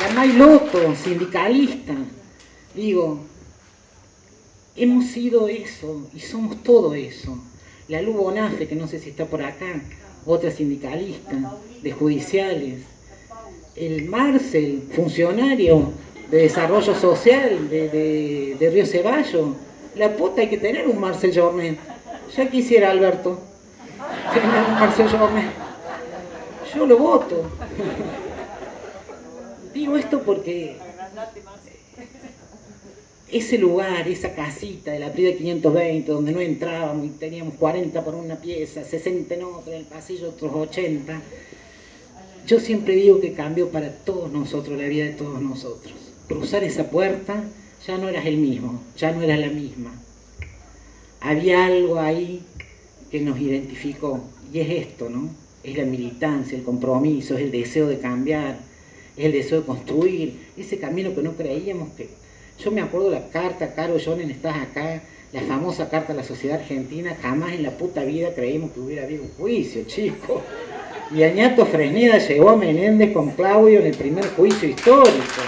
La May Loto, sindicalista. Digo, hemos sido eso y somos todo eso. La Lu Bonafe, que no sé si está por acá, otra sindicalista de judiciales. El Marcel, funcionario de desarrollo social de, de, de Río Ceballo. La puta hay que tener un Marcel Jornet. Ya quisiera Alberto tener un Marcel. Yo lo voto. <laughs> Digo esto porque ese lugar, esa casita de la Prida 520, donde no entrábamos y teníamos 40 por una pieza, 60 en otra, en el pasillo otros 80, yo siempre digo que cambió para todos nosotros, la vida de todos nosotros. Cruzar esa puerta ya no eras el mismo, ya no eras la misma. Había algo ahí que nos identificó, y es esto, ¿no? Es la militancia, el compromiso, es el deseo de cambiar, es el deseo de construir, ese camino que no creíamos que... Yo me acuerdo la carta, Caro Jonen, estás acá, la famosa carta a la sociedad argentina, jamás en la puta vida creímos que hubiera habido un juicio, chicos. Y Añato Fresneda llegó a Menéndez con Claudio en el primer juicio histórico.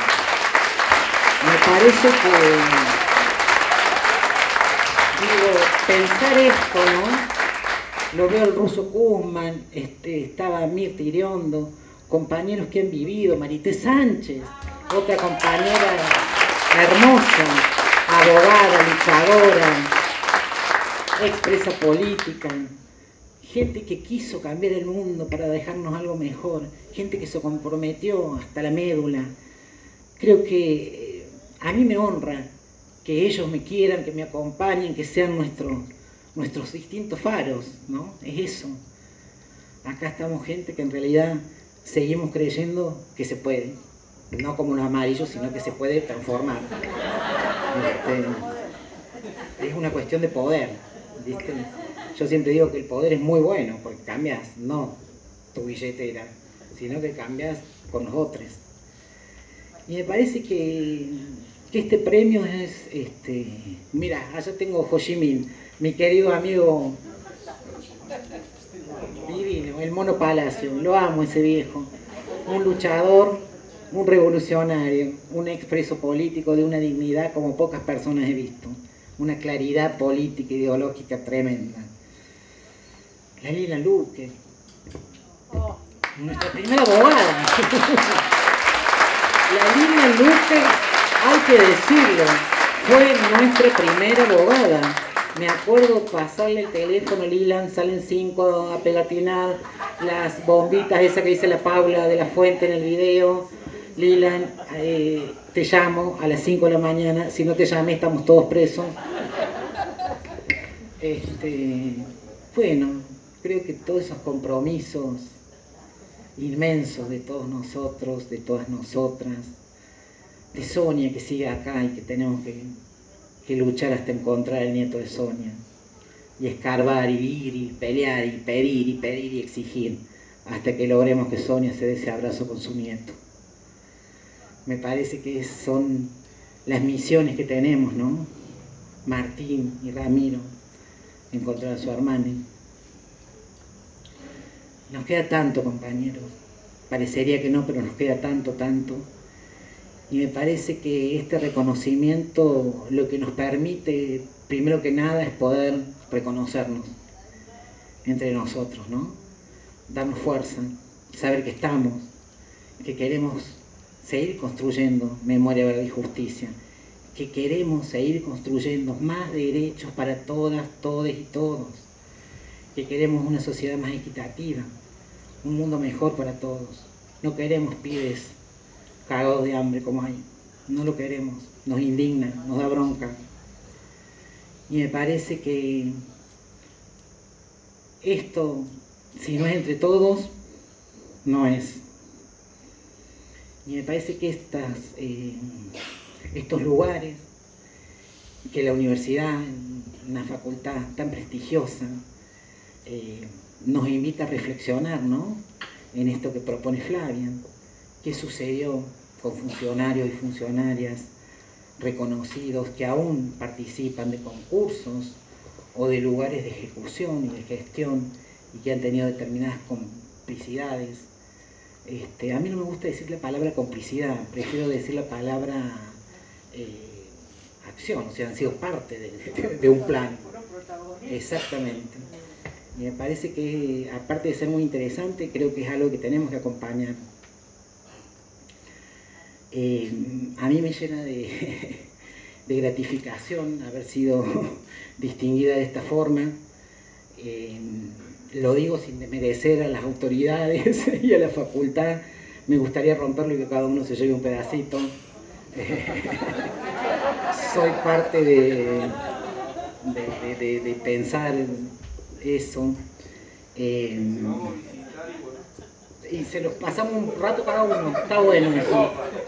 Parece que, digo, pensar esto, ¿no? Lo veo el ruso Kuzman, este, estaba Mirta Iriondo, compañeros que han vivido, Marité Sánchez, otra compañera hermosa, abogada, luchadora, expresa política, gente que quiso cambiar el mundo para dejarnos algo mejor, gente que se comprometió hasta la médula. Creo que a mí me honra que ellos me quieran, que me acompañen, que sean nuestros nuestros distintos faros, ¿no? Es eso. Acá estamos gente que en realidad seguimos creyendo que se puede, no como los amarillos, sino que se puede transformar. Este, es una cuestión de poder. Yo siempre digo que el poder es muy bueno, porque cambias no tu billetera, sino que cambias con los otros. Y me parece que, que este premio es, este, mira, allá tengo Ho Chi Minh, mi querido amigo divino, el Mono Palacio, lo amo ese viejo, un luchador, un revolucionario, un expreso político de una dignidad como pocas personas he visto, una claridad política ideológica tremenda. La Lila Luque, nuestra primera abogada. La <laughs> Lila Luque, hay que decirlo, fue nuestra primera abogada. Me acuerdo pasarle el teléfono, Lilan, salen cinco a pegatinar, las bombitas esas que dice la Paula de la Fuente en el video. Lilan, eh, te llamo a las 5 de la mañana, si no te llamé estamos todos presos. Este, bueno, creo que todos esos compromisos inmensos de todos nosotros, de todas nosotras, de Sonia que sigue acá y que tenemos que, luchar hasta encontrar el nieto de Sonia, y escarbar y ir y pelear y pedir y pedir y exigir hasta que logremos que Sonia se dé ese abrazo con su nieto. Me parece que son las misiones que tenemos, ¿no? Martín y Ramiro, encontrar a su hermano. Nos queda tanto, compañeros. Parecería que no, pero nos queda tanto, tanto. Y me parece que este reconocimiento lo que nos permite, primero que nada, es poder reconocernos entre nosotros, ¿no? Darnos fuerza, saber que estamos, que queremos seguir construyendo memoria, verdad y justicia, que queremos seguir construyendo más derechos para todas, todos y todos, que queremos una sociedad más equitativa, un mundo mejor para todos. No queremos pibes cagados de hambre como hay, no lo queremos, nos indigna, nos da bronca. Y me parece que esto, si no es entre todos, no es. Y me parece que estas, eh, estos lugares, que la universidad, una facultad tan prestigiosa, eh, nos invita a reflexionar ¿no? en esto que propone Flavia. ¿Qué sucedió con funcionarios y funcionarias reconocidos que aún participan de concursos o de lugares de ejecución y de gestión y que han tenido determinadas complicidades? Este, a mí no me gusta decir la palabra complicidad, prefiero decir la palabra eh, acción, o sea, han sido parte de, de- un plan. Exactamente. Me parece que, aparte de ser muy interesante, creo que es algo que tenemos que acompañar. Eh, a mí me llena de, <laughs> gratificación haber sido <laughs> distinguida de esta forma. Eh, lo digo sin desmerecer a las autoridades <laughs> y a la facultad. Me gustaría romperlo y que cada uno se lleve un pedacito. Soy parte de- de pensar eso. Eh, y se los pasamos un rato cada uno, está bueno.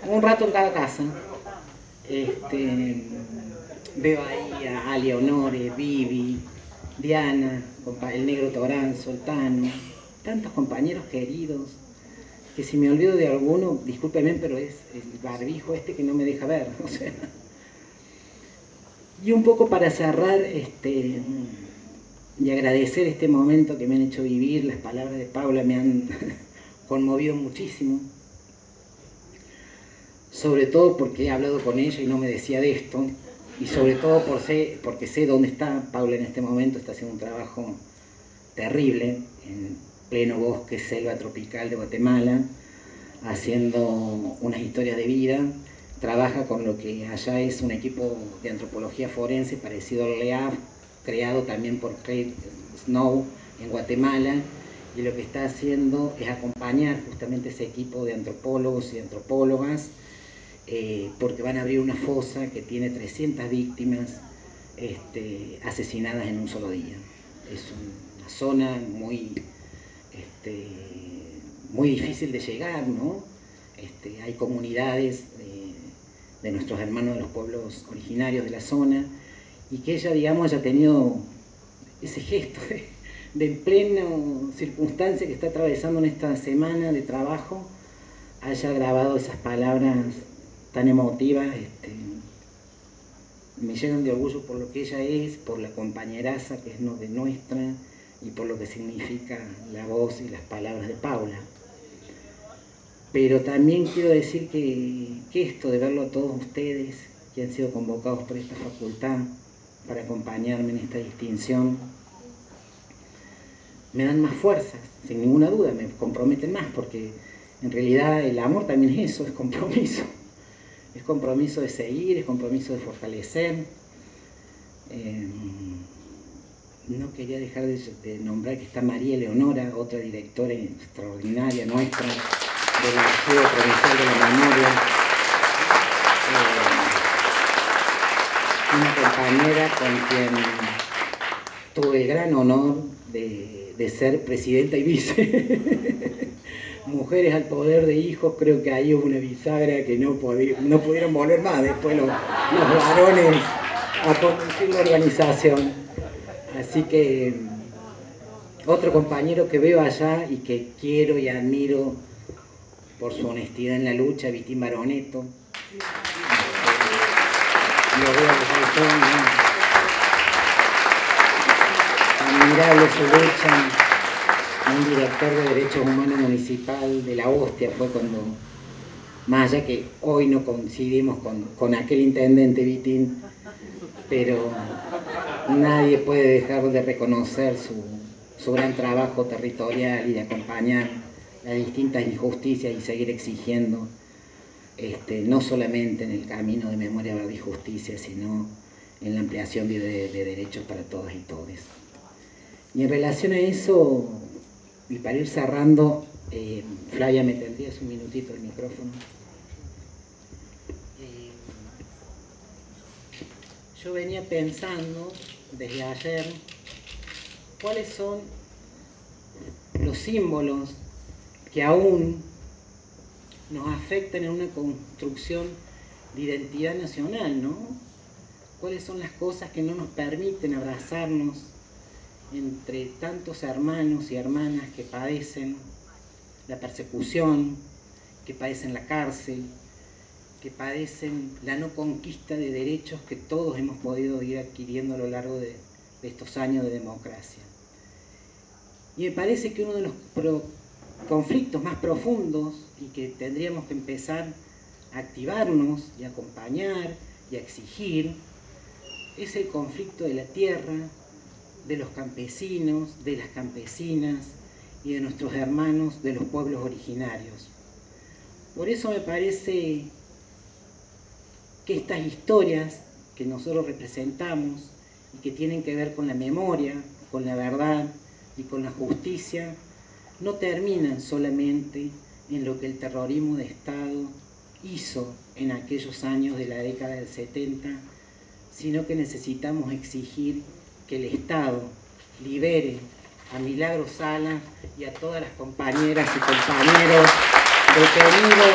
Un rato en cada casa. Este, veo ahí a Ali Honore, Vivi, Diana, el negro Toranzo, el Tano, tantos compañeros queridos, que si me olvido de alguno, discúlpeme, pero es el barbijo este que no me deja ver. <laughs> Y un poco para cerrar, este, y agradecer este momento que me han hecho vivir, las palabras de Paula me han <laughs> conmovido muchísimo, sobre todo porque he hablado con ella y no me decía de esto, y sobre todo por sé- porque sé dónde está Paula en este momento, está haciendo un trabajo terrible en pleno bosque, selva tropical de Guatemala, haciendo unas historias de vida, trabaja con lo que allá es un equipo de antropología forense parecido al LEAF, creado también por Craig Snow en Guatemala, y lo que está haciendo es acompañar justamente ese equipo de antropólogos y antropólogas, eh, porque van a abrir una fosa que tiene 300 víctimas este, asesinadas en un solo día. Es una zona muy, este, muy difícil de llegar, ¿no? Este, hay comunidades de nuestros hermanos de los pueblos originarios de la zona y que ella, digamos, haya tenido ese gesto de, de en plena circunstancia que está atravesando en esta semana de trabajo, haya grabado esas palabras tan emotivas, este, me llenan de orgullo por lo que ella es, por la compañeraza que es no- de nuestra y por lo que significa la voz y las palabras de Paula. Pero también quiero decir que, que esto de verlo a todos ustedes que han sido convocados por esta facultad para acompañarme en esta distinción, me dan más fuerzas, sin ninguna duda, me comprometen más, porque en realidad el amor también es eso, es compromiso. Es compromiso de seguir, es compromiso de fortalecer. Eh, no quería dejar de, nombrar que está María Leonora, otra directora extraordinaria nuestra del Archivo Provincial de la Memoria. Eh, una compañera con quien tuve el gran honor de, de ser presidenta y vice. <laughs> Mujeres al poder de hijos, creo que ahí hubo una bisagra que no, no pudieron volver más después los, los varones a conducir la organización. Así que otro compañero que veo allá y que quiero y admiro por su honestidad en la lucha, Vitín Baroneto. Lo veo al balcón, ¿no? Admirable su lucha. Un director de Derechos Humanos Municipal de la hostia fue cuando, más allá que hoy no coincidimos con, con aquel intendente Vitín, pero nadie puede dejar de reconocer su, su gran trabajo territorial y de acompañar las distintas injusticias y seguir exigiendo, este, no solamente en el camino de memoria, verdad y justicia, sino en la ampliación de, de- de derechos para todas y todos. Y en relación a eso, y para ir cerrando, eh, Flavia, ¿me tendrías un minutito el micrófono? Eh, yo venía pensando desde ayer cuáles son los símbolos que aún nos afectan en una construcción de identidad nacional, ¿no? ¿Cuáles son las cosas que no nos permiten abrazarnos entre tantos hermanos y hermanas que padecen la persecución, que padecen la cárcel, que padecen la no conquista de derechos que todos hemos podido ir adquiriendo a lo largo de, estos años de democracia? Y me parece que uno de los conflictos más profundos y que tendríamos que empezar a activarnos y acompañar y a exigir es el conflicto de la tierra, de los campesinos, de las campesinas y de nuestros hermanos de los pueblos originarios. Por eso me parece que estas historias que nosotros representamos y que tienen que ver con la memoria, con la verdad y con la justicia, no terminan solamente en lo que el terrorismo de Estado hizo en aquellos años de la década del 70, sino que necesitamos exigir que el Estado libere a Milagro Sala y a todas las compañeras y compañeros detenidos,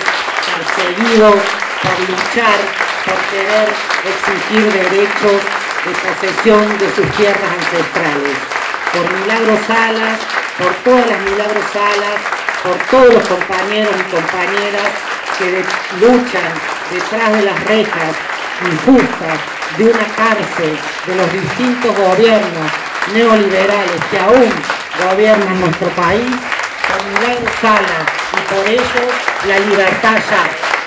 perseguidos por luchar, por querer exigir derechos de posesión de sus tierras ancestrales. Por Milagro Salas, por todas las Milagros Salas, por todos los compañeros y compañeras que luchan detrás de las rejas injustas de una cárcel de los distintos gobiernos neoliberales que aún gobiernan nuestro país, por Milagro Salas y por ello la libertad ya.